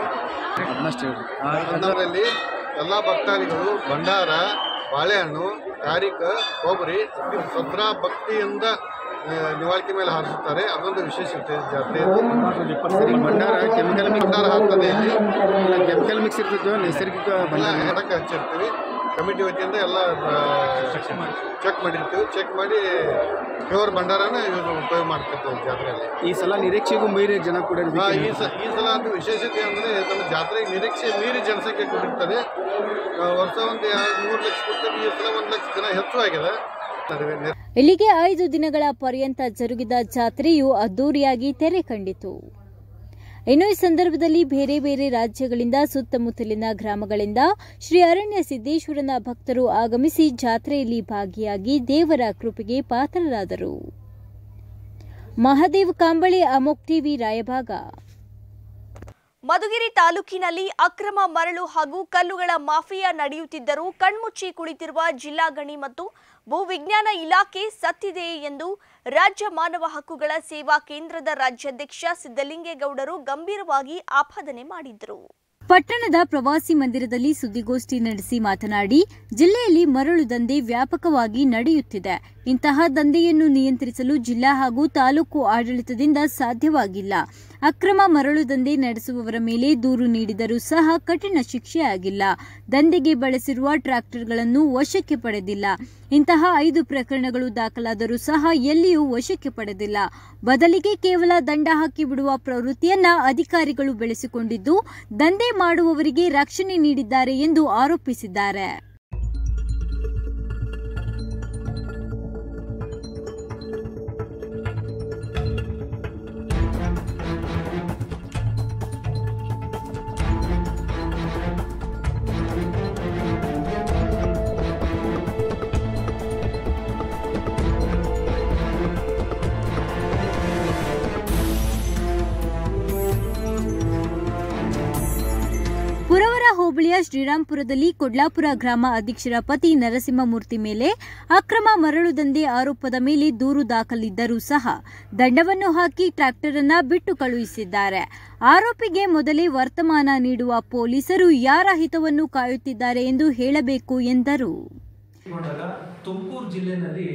ಅದರಲ್ಲಿ ಎಲ್ಲ ಭಕ್ತಾದಿಗಳು ಭಂಡಾರ ಬಾಳೆಹಣ್ಣು ಕಾರಿಕ ಕೊಬ್ಬರಿ ಸದ್ರಾ ಭಕ್ತಿಯಿಂದ ನಿವಾಳಿಕೆ ಮೇಲೆ ಹಾರಿಸುತ್ತಾರೆ ಅದೊಂದು ವಿಶೇಷತೆ ಜಾತ್ರೆ ಭಂಡಾರ ಕೆಮಿಕಲ್ ಭಂಡಾರ ಹಾಕ್ತದೆ ಇಲ್ಲಿ. ಕೆಮಿಕಲ್ ಮಿಕ್ಸ್ ಇರ್ತಿದ್ದು ನೈಸರ್ಗಿಕ ಎಡಕ್ಕೆ ಹಚ್ಚಿರ್ತೀವಿ. ಕಮಿಟಿ ವತಿಯಿಂದ ಎಲ್ಲ ಚೆಕ್ ಮಾಡಿರ್ತೀವಿ. ಚೆಕ್ ಮಾಡಿ ಪ್ಯೂರ್ ಭಂಡಾರನ ಉಪಯೋಗ ಮಾಡ್ತಿರ್ತೀವಿ ಜಾತ್ರೆಯಲ್ಲಿ. ಈ ಸಲ ನಿರೀಕ್ಷೆಗೂ ಮೀರಿ ಜನ ಕೂಡ ಈ ಸ ಈ ಸಲ ಅದು ವಿಶೇಷತೆ ಅಂದರೆ ನಮ್ಮ ಜಾತ್ರೆ ನಿರೀಕ್ಷೆ ಮೀರಿ ಜನಸಂಖ್ಯೆ ಕೊಟ್ಟಿರ್ತದೆ ವರ್ಷ ಒಂದು ಎರಡು ಮೂರು ಲಕ್ಷ ಕೊಡ್ತೀವಿ ಈ ಸಲ ಒಂದು ಲಕ್ಷ ಜನ ಹೆಚ್ಚು ಆಗಿದೆ. ಇಲ್ಲಿಗೆ ಐದು ದಿನಗಳ ಪರ್ಯಂತ ಜರುಗಿದ ಜಾತ್ರೆಯು ಅದ್ದೂರಿಯಾಗಿ ತೆರೆ ಕಂಡಿತು. ಇನ್ನು ಈ ಸಂದರ್ಭದಲ್ಲಿ ಬೇರೆ ಬೇರೆ ರಾಜ್ಯಗಳಿಂದ ಸುತ್ತಮುತ್ತಲಿನ ಗ್ರಾಮಗಳಿಂದ ಶ್ರೀ ಅರಣ್ಯ ಸಿದ್ದೇಶ್ವರನ ಭಕ್ತರು ಆಗಮಿಸಿ ಜಾತ್ರೆಯಲ್ಲಿ ಭಾಗಿಯಾಗಿ ದೇವರ ಕೃಪೆಗೆ ಪಾತ್ರರಾದರು. ಮಹಾದೇವ್ ಕಾಂಬಳಿ, ಅಮೋಕ್ ಟಿವಿ, ರಾಯಭಾಗ. ಮಧುಗಿರಿ ತಾಲೂಕಿನಲ್ಲಿ ಅಕ್ರಮ ಮರಳು ಹಾಗೂ ಕಲ್ಲುಗಳ ಮಾಫಿಯಾ ನಡೆಯುತ್ತಿದ್ದರೂ ಕಣ್ಮುಚ್ಚಿ ಕುಳಿತಿರುವ ಜಿಲ್ಲಾ ಗಣಿ ಮತ್ತು ಭೂವಿಜ್ಞಾನ ಇಲಾಖೆ ಸತ್ತಿದೆ ಎಂದು ರಾಜ್ಯ ಮಾನವ ಹಕ್ಕುಗಳ ಸೇವಾ ಕೇಂದ್ರದ ರಾಜ್ಯಾಧ್ಯಕ್ಷ ಸಿದ್ದಲಿಂಗೇಗೌಡರು ಗಂಭೀರವಾಗಿ ಆಪಾದನೆ ಮಾಡಿದರು ಪಟ್ಟಣದ ಪ್ರವಾಸಿ ಮಂದಿರದಲ್ಲಿ ಸುದ್ದಿಗೋಷ್ಠಿ ನಡೆಸಿ ಮಾತನಾಡಿ, ಜಿಲ್ಲೆಯಲ್ಲಿ ಮರಳು ದಂಧೆ ವ್ಯಾಪಕವಾಗಿ ನಡೆಯುತ್ತಿದೆ. ಇಂತಹ ದಂಧೆಯನ್ನು ನಿಯಂತ್ರಿಸಲು ಜಿಲ್ಲಾ ಹಾಗೂ ತಾಲೂಕು ಆಡಳಿತದಿಂದ ಸಾಧ್ಯವಾಗಿಲ್ಲ. ಅಕ್ರಮ ಮರಳು ದಂಧೆ ನಡೆಸುವವರ ಮೇಲೆ ದೂರು ನೀಡಿದರೂ ಸಹ ಕಠಿಣ ಶಿಕ್ಷೆ ಆಗಿಲ್ಲ ದಂಧೆಗೆ ಬಳಸಿರುವ ಟ್ರ್ಯಾಕ್ಟರ್ಗಳನ್ನು ವಶಕ್ಕೆ ಪಡೆದಿಲ್ಲ. ಇಂತಹ ಐದು ಪ್ರಕರಣಗಳು ದಾಖಲಾದರೂ ಸಹ ಎಲ್ಲಿಯೂ ವಶಕ್ಕೆ ಪಡೆದಿಲ್ಲ. ಬದಲಿಗೆ ಕೇವಲ ದಂಡ ಹಾಕಿ ಬಿಡುವ ಪ್ರವೃತ್ತಿಯನ್ನ ಅಧಿಕಾರಿಗಳು ಬೆಳೆಸಿಕೊಂಡಿದ್ದು, ದಂಧೆ ಮಾಡುವವರಿಗೆ ರಕ್ಷಣೆ ನೀಡಿದ್ದಾರೆ ಎಂದು ಆರೋಪಿಸಿದ್ದಾರೆ. ಹೋಬಳಿಯ ಶ್ರೀರಾಂಪುರದಲ್ಲಿ ಕೊಡ್ಲಾಪುರ ಗ್ರಾಮ ಅಧ್ಯಕ್ಷರ ಪತಿ ನರಸಿಂಹಮೂರ್ತಿ ಮೇಲೆ ಅಕ್ರಮ ಮರಳು ದಂಧೆ ಆರೋಪದ ಮೇಲೆ ದೂರು ದಾಖಲಿದ್ದರೂ ಸಹ ದಂಡವನ್ನು ಹಾಕಿ ಟ್ರ್ಯಾಕ್ಟರ್ ಅನ್ನ ಬಿಟ್ಟು ಕಳುಹಿಸಿದ್ದಾರೆ. ಆರೋಪಿಗೆ ಮೊದಲೇ ವರ್ತಮಾನ ನೀಡುವ ಪೊಲೀಸರು ಯಾರ ಹಿತವನ್ನು ಕಾಯುತ್ತಿದ್ದಾರೆ ಎಂದು ಹೇಳಬೇಕು ಎಂದರು. ತುಮಕೂರು ಜಿಲ್ಲೆಯಲ್ಲಿ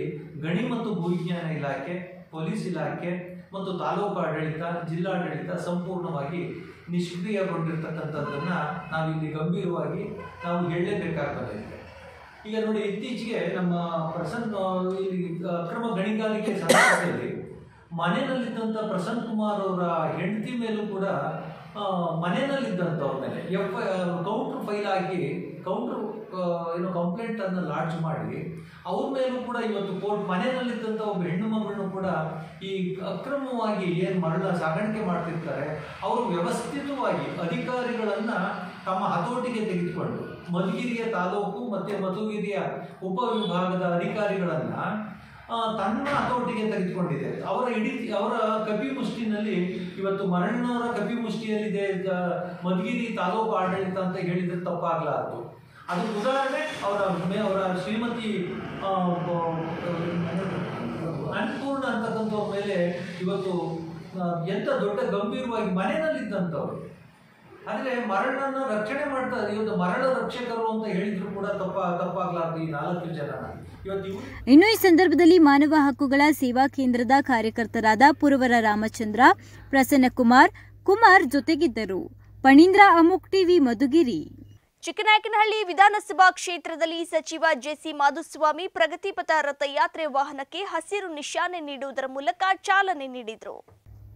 ಗಣಿ ಮತ್ತು ಭೂವಿಜ್ಞಾನ ಇಲಾಖೆ ಪೊಲೀಸ್ ಇಲಾಖೆ ಮತ್ತು ತಾಲೂಕು ಆಡಳಿತ, ಜಿಲ್ಲಾಡಳಿತ ಸಂಪೂರ್ಣವಾಗಿ ನಿಷ್ಕ್ರಿಯಗೊಂಡಿರ್ತಕ್ಕಂಥದ್ದನ್ನು ನಾವಿಲ್ಲಿ ಗಂಭೀರವಾಗಿ ನಾವು ಹೇಳಲೇಬೇಕಾಗ್ತದೆ. ಈಗ ನೋಡಿ, ಇತ್ತೀಚೆಗೆ ನಮ್ಮ ಪ್ರಸನ್ನ, ಇಲ್ಲಿ ಅಕ್ರಮ ಗಣಿಗಾರಿಕೆ ಸಂದರ್ಭದಲ್ಲಿ ಮನೆಯಲ್ಲಿದ್ದಂಥ ಪ್ರಸನ್ನ ಕುಮಾರ್ ಅವರ ಹೆಂಡತಿ ಮೇಲೂ ಕೂಡ ಮನೆಯಲ್ಲಿದ್ದಂಥವ್ರ ಮೇಲೆ ಎಫ್ ಕೌಂಟ್ರ್ ಫೈಲ್ ಆಗಿ ಕೌಂಟರ್ ಏನು ಕಂಪ್ಲೇಂಟ್ ಅನ್ನು ಲಾಡ್ಜ್ ಮಾಡಿ ಅವ್ರ ಮೇಲೂ ಕೂಡ ಇವತ್ತು ಕೋರ್ಟ್ ಮನೆಯಲ್ಲಿದ್ದಂಥ ಒಬ್ಬ ಹೆಣ್ಣು ಮಗಳನ್ನು ಕೂಡ ಈ ಅಕ್ರಮವಾಗಿ ಏನು ಮರಳ ಸಾಗಾಣಿಕೆ ಮಾಡ್ತಿರ್ತಾರೆ ಅವರು ವ್ಯವಸ್ಥಿತವಾಗಿ ಅಧಿಕಾರಿಗಳನ್ನ ತಮ್ಮ ಹತೋಟಿಗೆ ತೆಗೆದುಕೊಂಡು ಮಧುಗಿರಿಯ ತಾಲೂಕು ಮತ್ತೆ ಮಧುಗಿರಿಯ ಉಪವಿಭಾಗದ ಅಧಿಕಾರಿಗಳನ್ನ ತನ್ನ ಹತೋಟಿಗೆ ತೆಗೆದುಕೊಂಡಿದೆ ಅವರ ಇಡೀ ಅವರ ಕಪಿ ಮುಷ್ಟಿನಲ್ಲಿ ಇವತ್ತು ಮರಣ್ಣವರ ಕಪಿ ಮುಷ್ಟಿಯಲ್ಲಿದೆ ಆ, ಮಧುಗಿರಿ ತಾಲೂಕು ಆಡಳಿತ ಅಂತ ಹೇಳಿದ್ರೆ ತಪ್ಪಾಗಲಾರದು. ಅದು ಉದಾಹರಣೆ ಅವರ ಅವರ ಶ್ರೀಮತಿ ಅನ್ಪೂರ್ಣ ಅಂತಕ್ಕಂಥ ಮೇಲೆ ಇವತ್ತು ಎಂತ ದೊಡ್ಡ ಗಂಭೀರವಾಗಿ ಮನೆಯಲ್ಲಿದ್ದಂಥವ್ರು. ಆದರೆ ಮರಳನ್ನ ರಕ್ಷಣೆ ಮಾಡ್ತಾ ಇವತ್ತು ಮರಣ ರಕ್ಷಕರು ಅಂತ ಹೇಳಿದ್ರು ಕೂಡ ತಪ್ಪ, ತಪ್ಪಾಗ್ಲಾರ್ದು ಈ ನಾಲ್ಕು ಜನ. ಇನ್ನು ಈ ಸಂದರ್ಭದಲ್ಲಿ ಮಾನವ ಹಕ್ಕುಗಳ ಸೇವಾ ಕೇಂದ್ರದ ಕಾರ್ಯಕರ್ತರಾದ ಪುರವರ ರಾಮಚಂದ್ರ, ಪ್ರಸನ್ನಕುಮಾರ್, ಕುಮಾರ್ ಜೊತೆಗಿದ್ದರು. ಪಣೀಂದ್ರ ಅಮುಕ್ ಟಿವಿ, ಮಧುಗಿರಿ. ಚಿಕ್ಕನಾಯಕನಹಳ್ಳಿ ವಿಧಾನಸಭಾ ಕ್ಷೇತ್ರದಲ್ಲಿ ಸಚಿವ ಜೆಸಿ ಮಾಧುಸ್ವಾಮಿ ಪ್ರಗತಿಪಥ ರಥಯಾತ್ರೆ ವಾಹನಕ್ಕೆ ಹಸಿರು ನಿಶಾನೆ ನೀಡುವುದರ ಮೂಲಕ ಚಾಲನೆ ನೀಡಿದರು.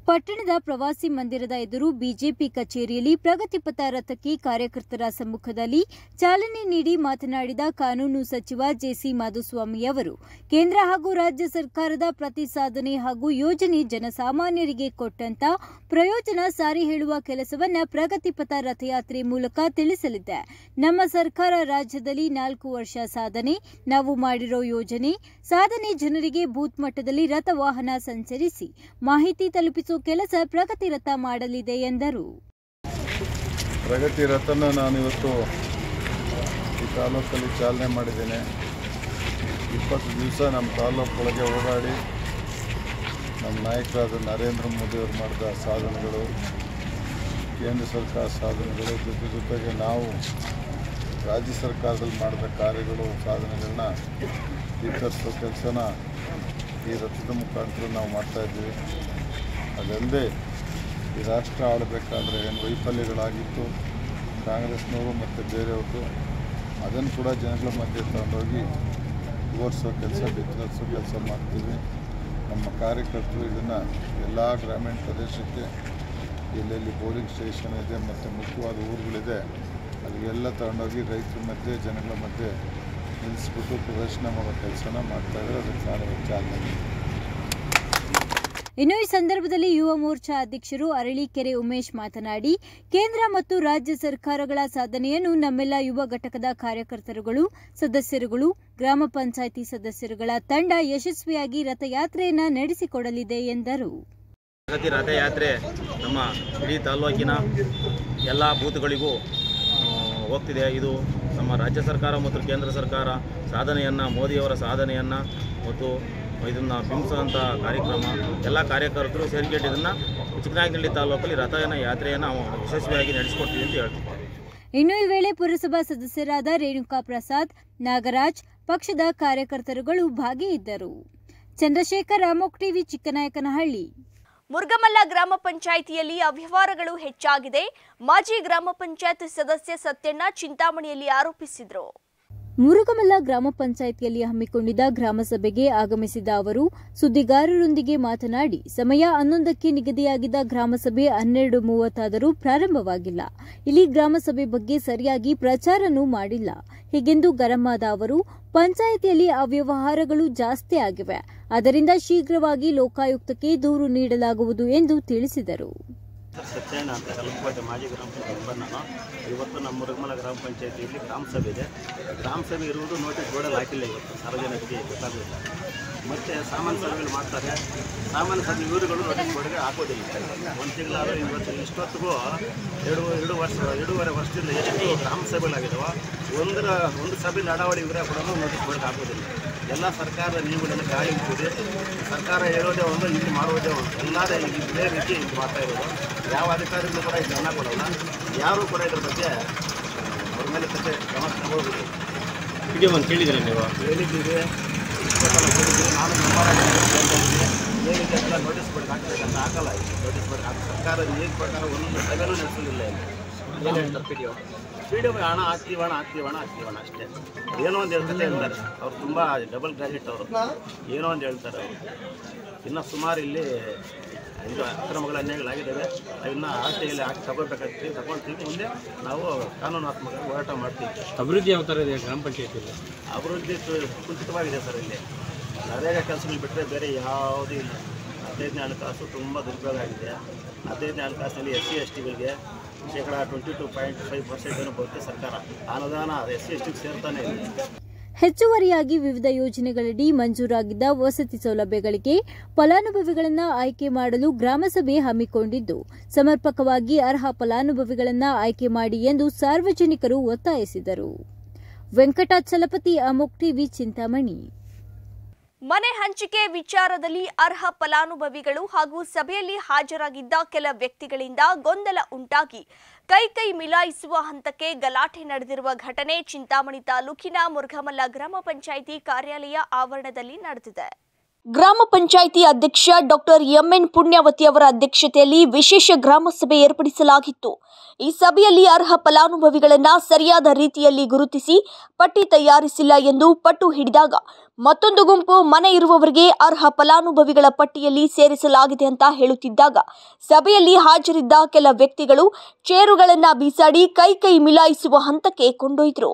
ಪಟ್ಟಣದ ಪ್ರವಾಸಿ ಮಂದಿರದ ಎದುರು ಬಿಜೆಪಿ ಕಚೇರಿಯಲ್ಲಿ ಪ್ರಗತಿಪಥ ರಥಕ್ಕೆ ಕಾರ್ಯಕರ್ತರ ಸಮ್ಮುಖದಲ್ಲಿ ಚಾಲನೆ ನೀಡಿ ಮಾತನಾಡಿದ ಕಾನೂನು ಸಚಿವ ಜೆಸಿ ಮಾಧುಸ್ವಾಮಿ ಅವರು, ಕೇಂದ್ರ ಹಾಗೂ ರಾಜ್ಯ ಸರ್ಕಾರದ ಪ್ರತಿ ಸಾಧನೆ ಹಾಗೂ ಯೋಜನೆ ಜನಸಾಮಾನ್ಯರಿಗೆ ಕೊಟ್ಟಂತ ಪ್ರಯೋಜನ ಸಾರಿ ಹೇಳುವ ಕೆಲಸವನ್ನ ಪ್ರಗತಿಪಥ ರಥಯಾತ್ರೆ ಮೂಲಕ ತಿಳಿಸಲಿದೆ. ನಮ್ಮ ಸರ್ಕಾರ ರಾಜ್ಯದಲ್ಲಿ ನಾಲ್ಕು ವರ್ಷ ಸಾಧನೆ, ನಾವು ಮಾಡಿರೋ ಯೋಜನೆ, ಸಾಧನೆ ಜನರಿಗೆ ಬೂತ್ ಮಟ್ಟದಲ್ಲಿ ರಥವಾಹನ ಸಂಚರಿಸಿ ಮಾಹಿತಿ ತಲುಪಿಸುವ ಕೆಲಸ ಪ್ರಗತಿ ರಥ ಮಾಡಲಿದೆ ಎಂದರು. ಪ್ರಗತಿ ರಥನ ನಾನಿವತ್ತು ಈ ತಾಲೂಕಲ್ಲಿ ಚಾಲನೆ ಮಾಡಿದ್ದೇನೆ. ಇಪ್ಪತ್ತು ದಿವಸ ನಮ್ಮ ತಾಲೂಕೊಳಗೆ ಓಡಾಡಿ ನಮ್ಮ ನಾಯಕರಾದ ನರೇಂದ್ರ ಮೋದಿಯವರು ಮಾಡಿದ ಸಾಧನೆಗಳು, ಕೇಂದ್ರ ಸರ್ಕಾರ ಸಾಧನೆಗಳು, ಜೊತೆ ಜೊತೆಗೆ ನಾವು ರಾಜ್ಯ ಸರ್ಕಾರದಲ್ಲಿ ಮಾಡಿದ ಕಾರ್ಯಗಳು, ಸಾಧನೆಗಳನ್ನ ಸ್ವೀಕರಿಸೋ ಕೆಲಸನ ಈ ರಥದ ಮುಖಾಂತರ ನಾವು ಮಾಡ್ತಾಯಿದ್ದೀವಿ ಅದಲ್ಲದೆ ಈ ರಾಷ್ಟ್ರ ಆಳಬೇಕಾದ್ರೆ ಏನು ವೈಫಲ್ಯಗಳಾಗಿತ್ತು. ಕಾಂಗ್ರೆಸ್ನವರು ಮತ್ತು ಬೇರೆಯವರು ಅದನ್ನು ಕೂಡ ಜನಗಳ ಮಧ್ಯೆ ತಗೊಂಡೋಗಿ ವಿವರಿಸೋ ಕೆಲಸ ಬಿತ್ತರಿಸೋ ಕೆಲಸ ಮಾಡ್ತೀವಿ. ನಮ್ಮ ಕಾರ್ಯಕರ್ತರು ಇದನ್ನು ಎಲ್ಲ ಗ್ರಾಮೀಣ ಪ್ರದೇಶಕ್ಕೆ, ಎಲ್ಲೆಲ್ಲಿ ಪೋಲಿಂಗ್ ಸ್ಟೇಷನ್ ಇದೆ ಮತ್ತು ಮುಖ್ಯವಾದ ಊರುಗಳಿದೆ ಅಲ್ಲಿಗೆಲ್ಲ ತಗೊಂಡೋಗಿ ರೈತರ ಮಧ್ಯೆ, ಜನಗಳ ಮಧ್ಯೆ ನಿಲ್ಲಿಸ್ಬಿಟ್ಟು ಪ್ರದರ್ಶನ ಮಾಡೋ ಕೆಲಸನ ಮಾಡ್ತಾಯಿದ್ರೆ ಅದಕ್ಕೆ ನಾನು ಚಾಲನೆ. ಇನ್ನು ಈ ಸಂದರ್ಭದಲ್ಲಿ ಯುವ ಮೋರ್ಚಾ ಅಧ್ಯಕ್ಷರು ಅರಳೀಕೆರೆ ಉಮೇಶ್ ಮಾತನಾಡಿ, ಕೇಂದ್ರ ಮತ್ತು ರಾಜ್ಯ ಸರ್ಕಾರಗಳ ಸಾಧನೆಯನ್ನು ನಮ್ಮೆಲ್ಲ ಯುವ ಘಟಕದ ಕಾರ್ಯಕರ್ತರುಗಳು, ಸದಸ್ಯರುಗಳು, ಗ್ರಾಮ ಪಂಚಾಯಿತಿ ಸದಸ್ಯರುಗಳ ತಂಡ ಯಶಸ್ವಿಯಾಗಿ ರಥಯಾತ್ರೆಯನ್ನ ನಡೆಸಿಕೊಡಲಿದೆ ಎಂದರು. ರಥಯಾತ್ರೆ ನಮ್ಮ ಇಡೀ ತಾಲೂಕಿನ ಎಲ್ಲ ಬೂತ್ಗಳಿಗೂ ಹೋಗ್ತಿದೆ. ಇದು ನಮ್ಮ ರಾಜ್ಯ ಸರ್ಕಾರ ಮತ್ತು ಕೇಂದ್ರ ಸರ್ಕಾರ ಸಾಧನೆಯನ್ನು, ಮೋದಿಯವರ ಸಾಧನೆಯನ್ನು ಮತ್ತು ಇದನ್ನು ಬಿಂಬಿಸುವಂಥ ಕಾರ್ಯಕ್ರಮ ಎಲ್ಲ ಕಾರ್ಯಕರ್ತರು ಸೇರಿಕೊಂಡು ಇದನ್ನು ಚಿಕ್ಕನಾಯಕನಹಳ್ಳಿ ತಾಲೂಕಲ್ಲಿ ರಥನ ಯಾತ್ರೆಯನ್ನು ಯಶಸ್ವಿಯಾಗಿ ನಡೆಸಿಕೊಡ್ತೀವಿ ಅಂತ ಹೇಳ್ತಿದ್ದಾರೆ ಇನ್ನು ಈ ವೇಳೆ ಪುರಸಭಾ ಸದಸ್ಯರಾದ ರೇಣುಕಾ ಪ್ರಸಾದ್ ನಾಗರಾಜ್ ಪಕ್ಷದ ಕಾರ್ಯಕರ್ತರುಗಳು ಭಾಗಿಯಿದ್ದರು. ಚಂದ್ರಶೇಖರ ಅಮೋಕ್ ಟಿವಿ ಚಿಕ್ಕನಾಯಕನಹಳ್ಳಿ. ಮುರುಗಮಲ್ಲ ಗ್ರಾಮ ಪಂಚಾಯಿತಿಯಲ್ಲಿ ಅವ್ಯವಹಾರಗಳು ಹೆಚ್ಚಾಗಿದೆ. ಮಾಜಿ ಗ್ರಾಮ ಪಂಚಾಯತ್ ಸದಸ್ಯ ಸತ್ಯಣ್ಣ ಚಿಂತಾಮಣಿಯಲ್ಲಿ ಆರೋಪಿಸಿದರು. ಮುರುಗಮಲ್ಲ ಗ್ರಾಮ ಪಂಚಾಯಿತಿಯಲ್ಲಿ ಹಮ್ಮಿಕೊಂಡಿದ್ದ ಗ್ರಾಮಸಭೆಗೆ ಆಗಮಿಸಿದ ಅವರು, ಸುದ್ದಿಗಾರರೊಂದಿಗೆ ಮಾತನಾಡಿ, ಸಮಯ ಹನ್ನೊಂದಕ್ಕೆ ನಿಗದಿಯಾಗಿದ್ದ ಗ್ರಾಮಸಭೆ ಹನ್ನೆರಡು ಮೂವತ್ತಾದರೂ ಪ್ರಾರಂಭವಾಗಿಲ್ಲ. ಇಲ್ಲಿ ಗ್ರಾಮಸಭೆ ಬಗ್ಗೆ ಸರಿಯಾಗಿ ಪ್ರಚಾರನೂ ಮಾಡಿಲ್ಲ. ಹೀಗೆಂದು ಗರಂ ಆದ ಅವರು, ಪಂಚಾಯಿತಿಯಲ್ಲಿ ಅವ್ಯವಹಾರಗಳು ಜಾಸ್ತಿ ಆಗಿವೆ. ಅದರಿಂದ ಶೀಘ್ರವಾಗಿ ಲೋಕಾಯುಕ್ತಕ್ಕೆ ದೂರು ನೀಡಲಾಗುವುದು ಎಂದು ತಿಳಿಸಿದರು. ಸತ್ಯಣ್ಣ ಅಂತ ಕಲಂಕೋಟೆ ಮಾಜಿ ಗ್ರಾಮ ಪಂಚಾಯತ್ ನಾನು ಇವತ್ತು ನಮ್ಮ ಮುರುಗಮಲ ಗ್ರಾಮ ಪಂಚಾಯತಿಯಲ್ಲಿ ಗ್ರಾಮ ಸಭೆ ಇದೆ. ಗ್ರಾಮ ಸಭೆ ಇರುವುದು ನೋಟಿಸ್ ಬೋರ್ಡಲ್ಲಿ ಹಾಕಿಲ್ಲ ಇವತ್ತು. ಸಾರ್ವಜನಿಕರಿಗೆ ಗೊತ್ತಾಗಲಿಲ್ಲ. ಮತ್ತು ಸಾಮಾನ್ಯ ಸರ್ವೆಗಳು ಮಾಡ್ತಾರೆ. ಸಾಮಾನ್ಯ ಸರ್ವೆ ಇವರುಗಳು ನೋಟಿಸ್ ಬೋರ್ಡ್ಗೆ ಹಾಕೋದಿಲ್ಲ. ಒಂದು ತಿಂಗಳಾದರೂ ಇವತ್ತು ಇಷ್ಟೊತ್ತಿಗೂ ಎರಡು ಎರಡು ವರ್ಷ ಎರಡೂವರೆ ವರ್ಷದಿಂದ ಎಷ್ಟು ಗ್ರಾಮ ಸಭೆಗಳಾಗಿದಾವ ಒಂದರ ಒಂದು ಸಭೆಯಲ್ಲಿ ಅಡಾವಡಿ ಇವರೇ ಕೂಡ ನೋಟಿಸ್ ಬೋರ್ಡ್ಗೆ ಹಾಕೋದಿಲ್ಲ ಎಲ್ಲ ಸರ್ಕಾರದ ನಿಯಮಗಳನ್ನು ಗಾಳಿ ಇಟ್ಟಿದೆ ಸರ್ಕಾರ ಹೇಳೋದೇ ಒಂದು ಇಲ್ಲಿ ಮಾಡೋದೇ ಒಂದು. ಎಲ್ಲದೇ ಇದೇ ರೀತಿ ಇದು ಮಾಡ್ತಾ ಇರೋದು. ಯಾವ ಅಧಿಕಾರಿಗಳು ಕೂಡ ಇದು ಗಮನ ಕೊಡಲ್ಲ. ಯಾರೂ ಕೂಡ ಇದ್ರ ಬಗ್ಗೆ ಅವ್ರ ಮೇಲೆ ಕತೆ ಗಮನ ತಗೋದಿಲ್ಲ ಒಂದು ಕೇಳಿದ್ದೀರಿ ನೀವು? ಹೇಳಿದ್ದೀವಿ. ಇಷ್ಟೊತ್ತಲ್ಲ ಕೇಳಿದ್ದೀವಿ ನಾನು ಮೆಂಬರ್ ಏನಿದೆ ಎಲ್ಲ ನೋಟಿಸ್ ಬೋರ್ಡ್ ಹಾಕಬೇಕಂತ ಹಾಕಲ್ಲ ನೋಟಿಸ್ ಬೋರ್ಡ್ ಹಾಕಿ ಸರ್ಕಾರ ನೀರು ಪ್ರಕಾರ ಒಂದೊಂದು ಸಭೆನೂ ನಡೆಸಲಿಲ್ಲ ಇಲ್ಲಿ ಏನು ಹೇಳ್ತಾರೆ ಪಿ ಡಿ ಪಿ ಡಿ ಹಣ ಹಾಕ್ತೀವಿ ಹಣ ಹಾಕ್ತೀವಿ ಅಷ್ಟೇ ಏನೋ ಒಂದು ಹೇಳ್ತಾರೆ ಹೇಳ್ತಾರೆ ಅವ್ರು ತುಂಬ ಡಬಲ್ ಗ್ರಾಜುಯೇಟ್ ಅವರು ಏನೋ ಒಂದು ಹೇಳ್ತಾರೆ ಅವರು ಇನ್ನು ಸುಮಾರು ಇಲ್ಲಿ ಇದು ಅಕ್ರಮಗಳ ಅನ್ಯಾಯಗಳಾಗಿದ್ದಾವೆ ಅದನ್ನ ಆಸ್ತಿಯಲ್ಲಿ ಹಾಕಿ ತಗೊಳ್ಬೇಕಾಗ್ತೀವಿ ತಗೊಳ್ತೀವಿ ಮುಂದೆ ನಾವು ಕಾನೂನಾತ್ಮಕ ಹೋರಾಟ ಮಾಡ್ತೀವಿ. ಅಭಿವೃದ್ಧಿ ಯಾವ ಥರ ಇದೆ ಗ್ರಾಮ ಪಂಚಾಯತಿಯಲ್ಲಿ? ಅಭಿವೃದ್ಧಿ ಕುಂಠಿತವಾಗಿದೆ ಸರ್ ಇಲ್ಲಿ. ನರೇಗಾ ಕೆಲಸಗಳು ಬಿಟ್ಟರೆ ಬೇರೆ ಯಾವುದೂ ಇಲ್ಲ. ಹದಿನೈದನೇ ಹಣಕಾಸು ತುಂಬ ದುರುಪಯೋಗ ಆಗಿದೆ. ಹದಿನೈದನೇ ಹಣಕಾಸಿನಲ್ಲಿ ಎಸ್ ಸಿ ಎಸ್ ಟಿಗಳಿಗೆ ಶೇಕಡ twenty two point five percent ಏನು ಬರುತ್ತೆ ಸರ್ಕಾರ. ಅನುದಾನ ಎಸ್ ಸಿ ಎಸ್ ಟಿಗೆ ಸೇರ್ತಾನೆ ಇಲ್ಲ. ಹೆಚ್ಚುವರಿಯಾಗಿ ವಿವಿಧ ಯೋಜನೆಗಳಡಿ ಮಂಜೂರಾಗಿದ್ದ ವಸತಿ ಸೌಲಭ್ಯಗಳಿಗೆ ಫಲಾನುಭವಿಗಳನ್ನು ಆಯ್ಕೆ ಮಾಡಲು ಗ್ರಾಮಸಭೆ ಹಮ್ಮಿಕೊಂಡಿದ್ದು, ಸಮರ್ಪಕವಾಗಿ ಅರ್ಹ ಫಲಾನುಭವಿಗಳನ್ನು ಆಯ್ಕೆ ಮಾಡಿ ಎಂದು ಸಾರ್ವಜನಿಕರು ಒತ್ತಾಯಿಸಿದರು. ವೆಂಕಟಾಚಲಪತಿ, ಅಮೋಕ್ ಟಿವಿ, ಚಿಂತಾಮಣಿ. ಮನೆ ಹಂಚಿಕೆ ವಿಚಾರದಲ್ಲಿ ಅರ್ಹ ಫಲಾನುಭವಿಗಳು ಹಾಗೂ ಸಭೆಯಲ್ಲಿ ಹಾಜರಾಗಿದ್ದ ಕೆಲ ವ್ಯಕ್ತಿಗಳಿಂದ ಗೊಂದಲ ಉಂಟಾಗಿ ಕೈ ಕೈ ಮಿಲಾಯಿಸುವ ಹಂತಕ್ಕೆ ಗಲಾಟೆ ನಡೆದಿರುವ ಘಟನೆ ಚಿಂತಾಮಣಿ ತಾಲೂಕಿನ ಮುರುಘಮಲ್ಲ ಗ್ರಾಮ ಪಂಚಾಯಿತಿ ಕಾರ್ಯಾಲಯ ಆವರಣದಲ್ಲಿ ನಡೆದಿದೆ. ಗ್ರಾಮ ಪಂಚಾಯಿತಿ ಅಧ್ಯಕ್ಷ ಡಾಕ್ಟರ್ ಎಂಎನ್ ಪುಣ್ಯಾವತಿ ಅವರ ಅಧ್ಯಕ್ಷತೆಯಲ್ಲಿ ವಿಶೇಷ ಗ್ರಾಮ ಸಭೆ ಏರ್ಪಡಿಸಲಾಗಿತ್ತು. ಈ ಸಭೆಯಲ್ಲಿ ಅರ್ಹ ಫಲಾನುಭವಿಗಳನ್ನು ಸರಿಯಾದ ರೀತಿಯಲ್ಲಿ ಗುರುತಿಸಿ ಪಟ್ಟಿ ತಯಾರಿಸಿಲ್ಲ ಎಂದು ಪಟ್ಟು ಹಿಡಿದಾಗ ಮತ್ತೊಂದು ಗುಂಪು ಮನೆ ಇರುವವರಿಗೆ ಅರ್ಹ ಫಲಾನುಭವಿಗಳ ಪಟ್ಟಿಯಲ್ಲಿ ಸೇರಿಸಲಾಗಿದೆ ಅಂತ ಹೇಳುತ್ತಿದ್ದಾಗ ಸಭೆಯಲ್ಲಿ ಹಾಜರಿದ್ದ ಕೆಲ ವ್ಯಕ್ತಿಗಳು ಚೇರುಗಳನ್ನು ಬೀಸಾಡಿ ಕೈ ಕೈ ಮಿಲಾಯಿಸುವ ಹಂತಕ್ಕೆ ಕೊಂಡೊಯ್ದರು.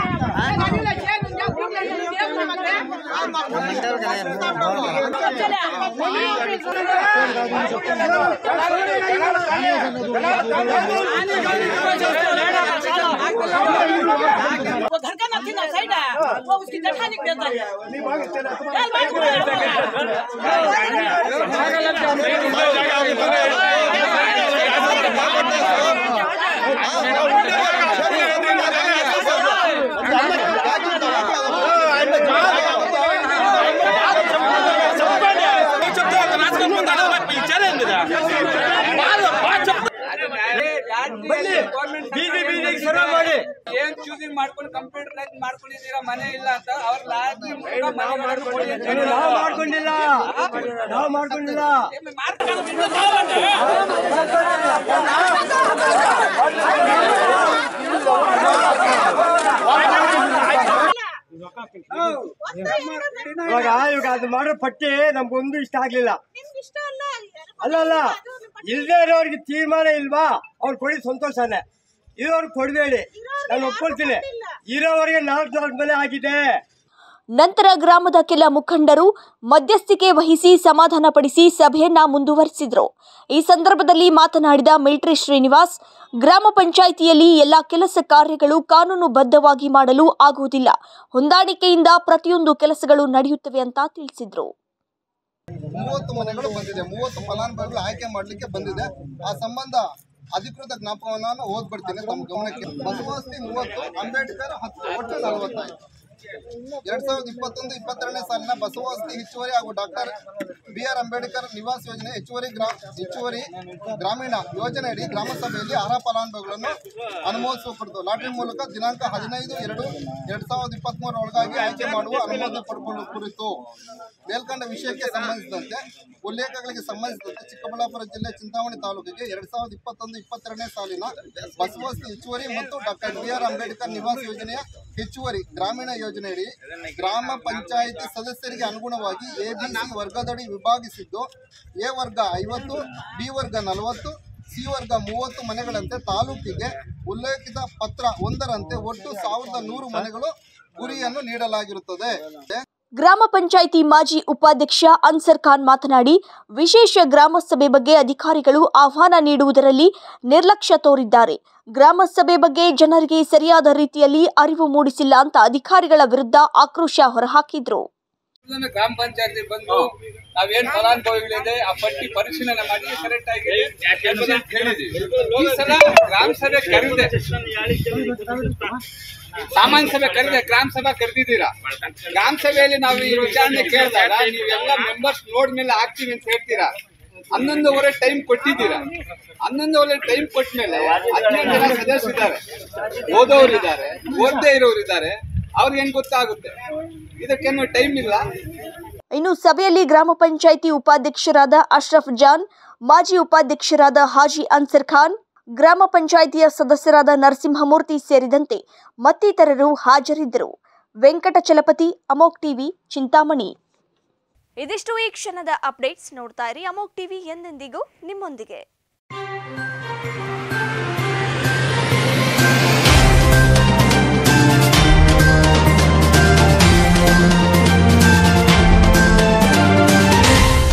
वो घर का नथी ना साइड है। वो उसकी जेठानी को देता है ಬೀದಿ ಬೀದಿಗೆ ಸರ್ವ ಮಾಡಿ ಏನ್ ಚೂಸಿಂಗ್ ಮಾಡ್ಕೊಂಡು ಕಂಪ್ಯೂಟರ್ ಮಾಡ್ಕೊಂಡಿದ್ದೀರಾ? ಮನೆ ಇಲ್ಲ ಅಂತ ಅವ್ರ ನಾವು ಮಾಡ್ಕೊಂಡಿಲ್ಲ. ನಾವು ಮಾಡ್ಕೊಂಡಿಲ್ಲ. ಇವಾಗ ಇವಾಗ ಅದು ಮಾಡೋ ಪಟ್ಟಿ ನಮ್ಗೊಂದು ಇಷ್ಟ ಆಗ್ಲಿಲ್ಲ. ಅಲ್ಲ. ಅಲ್ಲ ಇಲ್ದೇ ಇರೋರಿಗೆ ತೀರ್ಮಾನ ಇಲ್ವಾ? ಅವ್ರು ಕೊಡಿ ಸಂತೋಷನೇ ಇರೋರ್ಗೆ ಕೊಡಬೇಡಿ. ನಾನು ಒಪ್ಕೊಳ್ತೀನಿ. ಇರೋವರೆಗೆ ನಾಲ್ಕು ನಾಲ್ಕು ಮೇಲೆ ಆಗಿದೆ. ನಂತರ ಗ್ರಾಮದ ಕೆಲ ಮುಖಂಡರು ಮಧ್ಯಸ್ಥಿಕೆ ವಹಿಸಿ ಸಮಾಧಾನಪಡಿಸಿ ಸಭೆಯನ್ನ ಮುಂದುವರಿಸಿದ್ರು. ಈ ಸಂದರ್ಭದಲ್ಲಿ ಮಾತನಾಡಿದ ಮಿಲಿಟರಿ ಶ್ರೀನಿವಾಸ್ ಗ್ರಾಮ ಪಂಚಾಯಿತಿಯಲ್ಲಿ ಎಲ್ಲ ಕೆಲಸ ಕಾರ್ಯಗಳು ಕಾನೂನುಬದ್ಧವಾಗಿ ಮಾಡಲು ಆಗುವುದಿಲ್ಲ. ಹೊಂದಾಣಿಕೆಯಿಂದ ಪ್ರತಿಯೊಂದು ಕೆಲಸಗಳು ನಡೆಯುತ್ತವೆ ಅಂತ ತಿಳಿಸಿದ್ರು. ಮೂವತ್ತು ಮನೆಗಳು ಬಂದಿದೆ. ಮೂವತ್ತು ಫಲಾನುಭವಿಗಳು ಆಯ್ಕೆ ಮಾಡಲಿಕ್ಕೆ ಬಂದಿದೆ. ಆ ಸಂಬಂಧ ಅಧಿಕೃತ ಜ್ಞಾಪಕವನ್ನು ಓದ್ಬಿಡ್ತೀನಿ. ತಮ್ಮ ಗಮನಕ್ಕೆ ಬಸವಾಸ್ತಿ ಮೂವತ್ತು ಅಂಬೇಡ್ಕರ್ ಹತ್ತು, ಒಟ್ಟು ನಲವತ್ತಾಯ್ತು ಎರಡ್ ಸಾವಿರದ ಇಪ್ಪತ್ತೊಂದು, ಇಪ್ಪತ್ತೆರಡನೇ ಸಾಲಿನ ಬಸವಸ್ತಿ ಹೆಚ್ಚುವರಿ ಹಾಗೂ doctor B R Ambedkar Nivas ಯೋಜನೆ ಹೆಚ್ಚುವರಿ ಗ್ರಾಮ ಹೆಚ್ಚುವರಿ ಗ್ರಾಮೀಣ ಯೋಜನೆಯಡಿ ಗ್ರಾಮಸಭೆಯಲ್ಲಿ ಅರ್ಹ ಫಲಾನುಭವಿಗಳನ್ನು ಅನುಮೋದಿಸಲ್ಪಡ್ತು ಲಾಟರಿ ಮೂಲಕ ದಿನಾಂಕ ಹದಿನೈದು, ಎರಡು, ಎರಡ್ ಸಾವಿರದ ಇಪ್ಪತ್ಮೂರ ಒಳಗಾಗಿ ಆಯ್ಕೆ ಮಾಡುವ ಅನುಮೋದನೆ ಪಡ್ಕೊಳ್ಳುವ ಕುರಿತು ಮೇಲ್ಕಂಡ ವಿಷಯಕ್ಕೆ ಸಂಬಂಧಿಸಿದಂತೆ, ಉಲ್ಲೇಖಗಳಿಗೆ ಸಂಬಂಧಿಸಿದಂತೆ ಚಿಕ್ಕಬಳ್ಳಾಪುರ ಜಿಲ್ಲೆ ಚಿಂತಾಮಣಿ ತಾಲೂಕಿಗೆ ಎರಡ್ ಸಾವಿರದ ಇಪ್ಪತ್ತೊಂದು, ಇಪ್ಪತ್ತೆರಡನೇ ಸಾಲಿನ ಬಸವಸ್ತಿ ಹೆಚ್ಚುವರಿ ಮತ್ತು ಡಾಕ್ಟರ್ ಬಿ ಆರ್ ಅಂಬೇಡ್ಕರ್ ನಿವಾಸ ಯೋಜನೆಯ ಹೆಚ್ಚುವರಿ ಗ್ರಾಮೀಣ ಯೋಜನೆಯಡಿ ಗ್ರಾಮ ಪಂಚಾಯಿತಿ ಸದಸ್ಯರಿಗೆ ಅನುಗುಣವಾಗಿ ಎಬಿಸಿ ವರ್ಗದಡಿ ವಿಭಾಗಿಸಿದ್ದು, ಎ ವರ್ಗ ಐವತ್ತು, ಬಿ ವರ್ಗ ನಲವತ್ತು, ಸಿ ವರ್ಗ ಮೂವತ್ತು ಮನೆಗಳಂತೆ ತಾಲೂಕಿಗೆ ಉಲ್ಲೇಖಿತ ಪತ್ರ ಒಂದರಂತೆ ಒಟ್ಟು ಸಾವಿರದ ನೂರು ಮನೆಗಳು ಗುರಿಯನ್ನು ನೀಡಲಾಗಿರುತ್ತದೆ. ಗ್ರಾಮ ಪಂಚಾಯಿತಿ ಮಾಜಿ ಉಪಾಧ್ಯಕ್ಷ ಅನ್ಸರ್ ಖಾನ್ ಮಾತನಾಡಿ, ವಿಶೇಷ ಗ್ರಾಮ ಸಭೆ ಬಗ್ಗೆ ಅಧಿಕಾರಿಗಳು ಆಹ್ವಾನ ನೀಡುವುದರಲ್ಲಿ ನಿರ್ಲಕ್ಷ್ಯ ತೋರಿದ್ದಾರೆ. ಗ್ರಾಮ ಸಭೆ ಬಗ್ಗೆ ಜನರಿಗೆ ಸರಿಯಾದ ರೀತಿಯಲ್ಲಿ ಅರಿವು ಮೂಡಿಸಿಲ್ಲ ಅಂತ ಅಧಿಕಾರಿಗಳ ವಿರುದ್ಧ ಆಕ್ರೋಶ ಹೊರಹಾಕಿದ್ರು. ಗ್ರಾಮ ಪಂಚಾಯತಿ ಬಂದು ನಾವೇನ್ ಫಲಾನುಭವಿಗಳಿದೆ, ಆ ಪಟ್ಟಿ ಪರಿಶೀಲನೆ ಮಾಡಿ ಕರೆಕ್ಟ್ ಗ್ರಾಮ ಸಭೆ ಕರೆದಿದೆ. ಸಾಮಾನ್ಯ ಸಭೆ ಕರೆದ ಗ್ರಾಮ ಸಭಾ ಕರೆದಿದ್ದೀರಾ? ಗ್ರಾಮ ಸಭೆಯಲ್ಲಿ ನಾವು ಈ ವಿಚಾರಣೆ ಕೇಳಿದಾಗ ನೀವೆಲ್ಲ ಮೆಂಬರ್ಸ್ ನೋಡ್ಮೇಲೆ ಹಾಕ್ತೀವಿ ಅಂತ ಹೇಳ್ತೀರಾ? ಹನ್ನೊಂದುವರೆ ಟೈಮ್ ಕೊಟ್ಟಿದ್ದೀರಾ? ಹನ್ನೊಂದುವರೆ ಟೈಮ್ ಕೊಟ್ಮೇಲೆ ಹದಿನೈದು ಜನ ಸದಸ್ಯರಿದ್ದಾರೆ ಇರೋರು ಇದ್ದಾರೆ. ಅವ್ರಿಗೇನ್ ಗೊತ್ತಾಗುತ್ತೆ? ಇದಕ್ಕೇನು ಟೈಮ್ ಇಲ್ಲ. ಇನ್ನು ಸಭೆಯಲ್ಲಿ ಗ್ರಾಮ ಪಂಚಾಯಿತಿ ಉಪಾಧ್ಯಕ್ಷರಾದ ಅಶ್ರಫ್ ಜಾನ್, ಮಾಜಿ ಉಪಾಧ್ಯಕ್ಷರಾದ ಹಾಜಿ ಅನ್ಸರ್ ಖಾನ್ ಗ್ರಾಮ ಪಂಚಾಯಿತಿಯ ಸದಸ್ಯರಾದ ನರಸಿಂಹಮೂರ್ತಿ ಸೇರಿದಂತೆ ಮತ್ತಿತರರು ಹಾಜರಿದ್ದರು. ವೆಂಕಟಚಲಪತಿ ಅಮೋಕ್ ಟಿವಿ, ಚಿಂತಾಮಣಿ. ಇದಿಷ್ಟು ಈ ಕ್ಷಣದ ಅಪ್ಡೇಟ್ಸ್ ನೋಡ್ತಾ ಇರಿ. ಅಮೋಕ್ ಟಿವಿ ಎಂದೆಂದಿಗೂ ನಿಮ್ಮೊಂದಿಗೆ.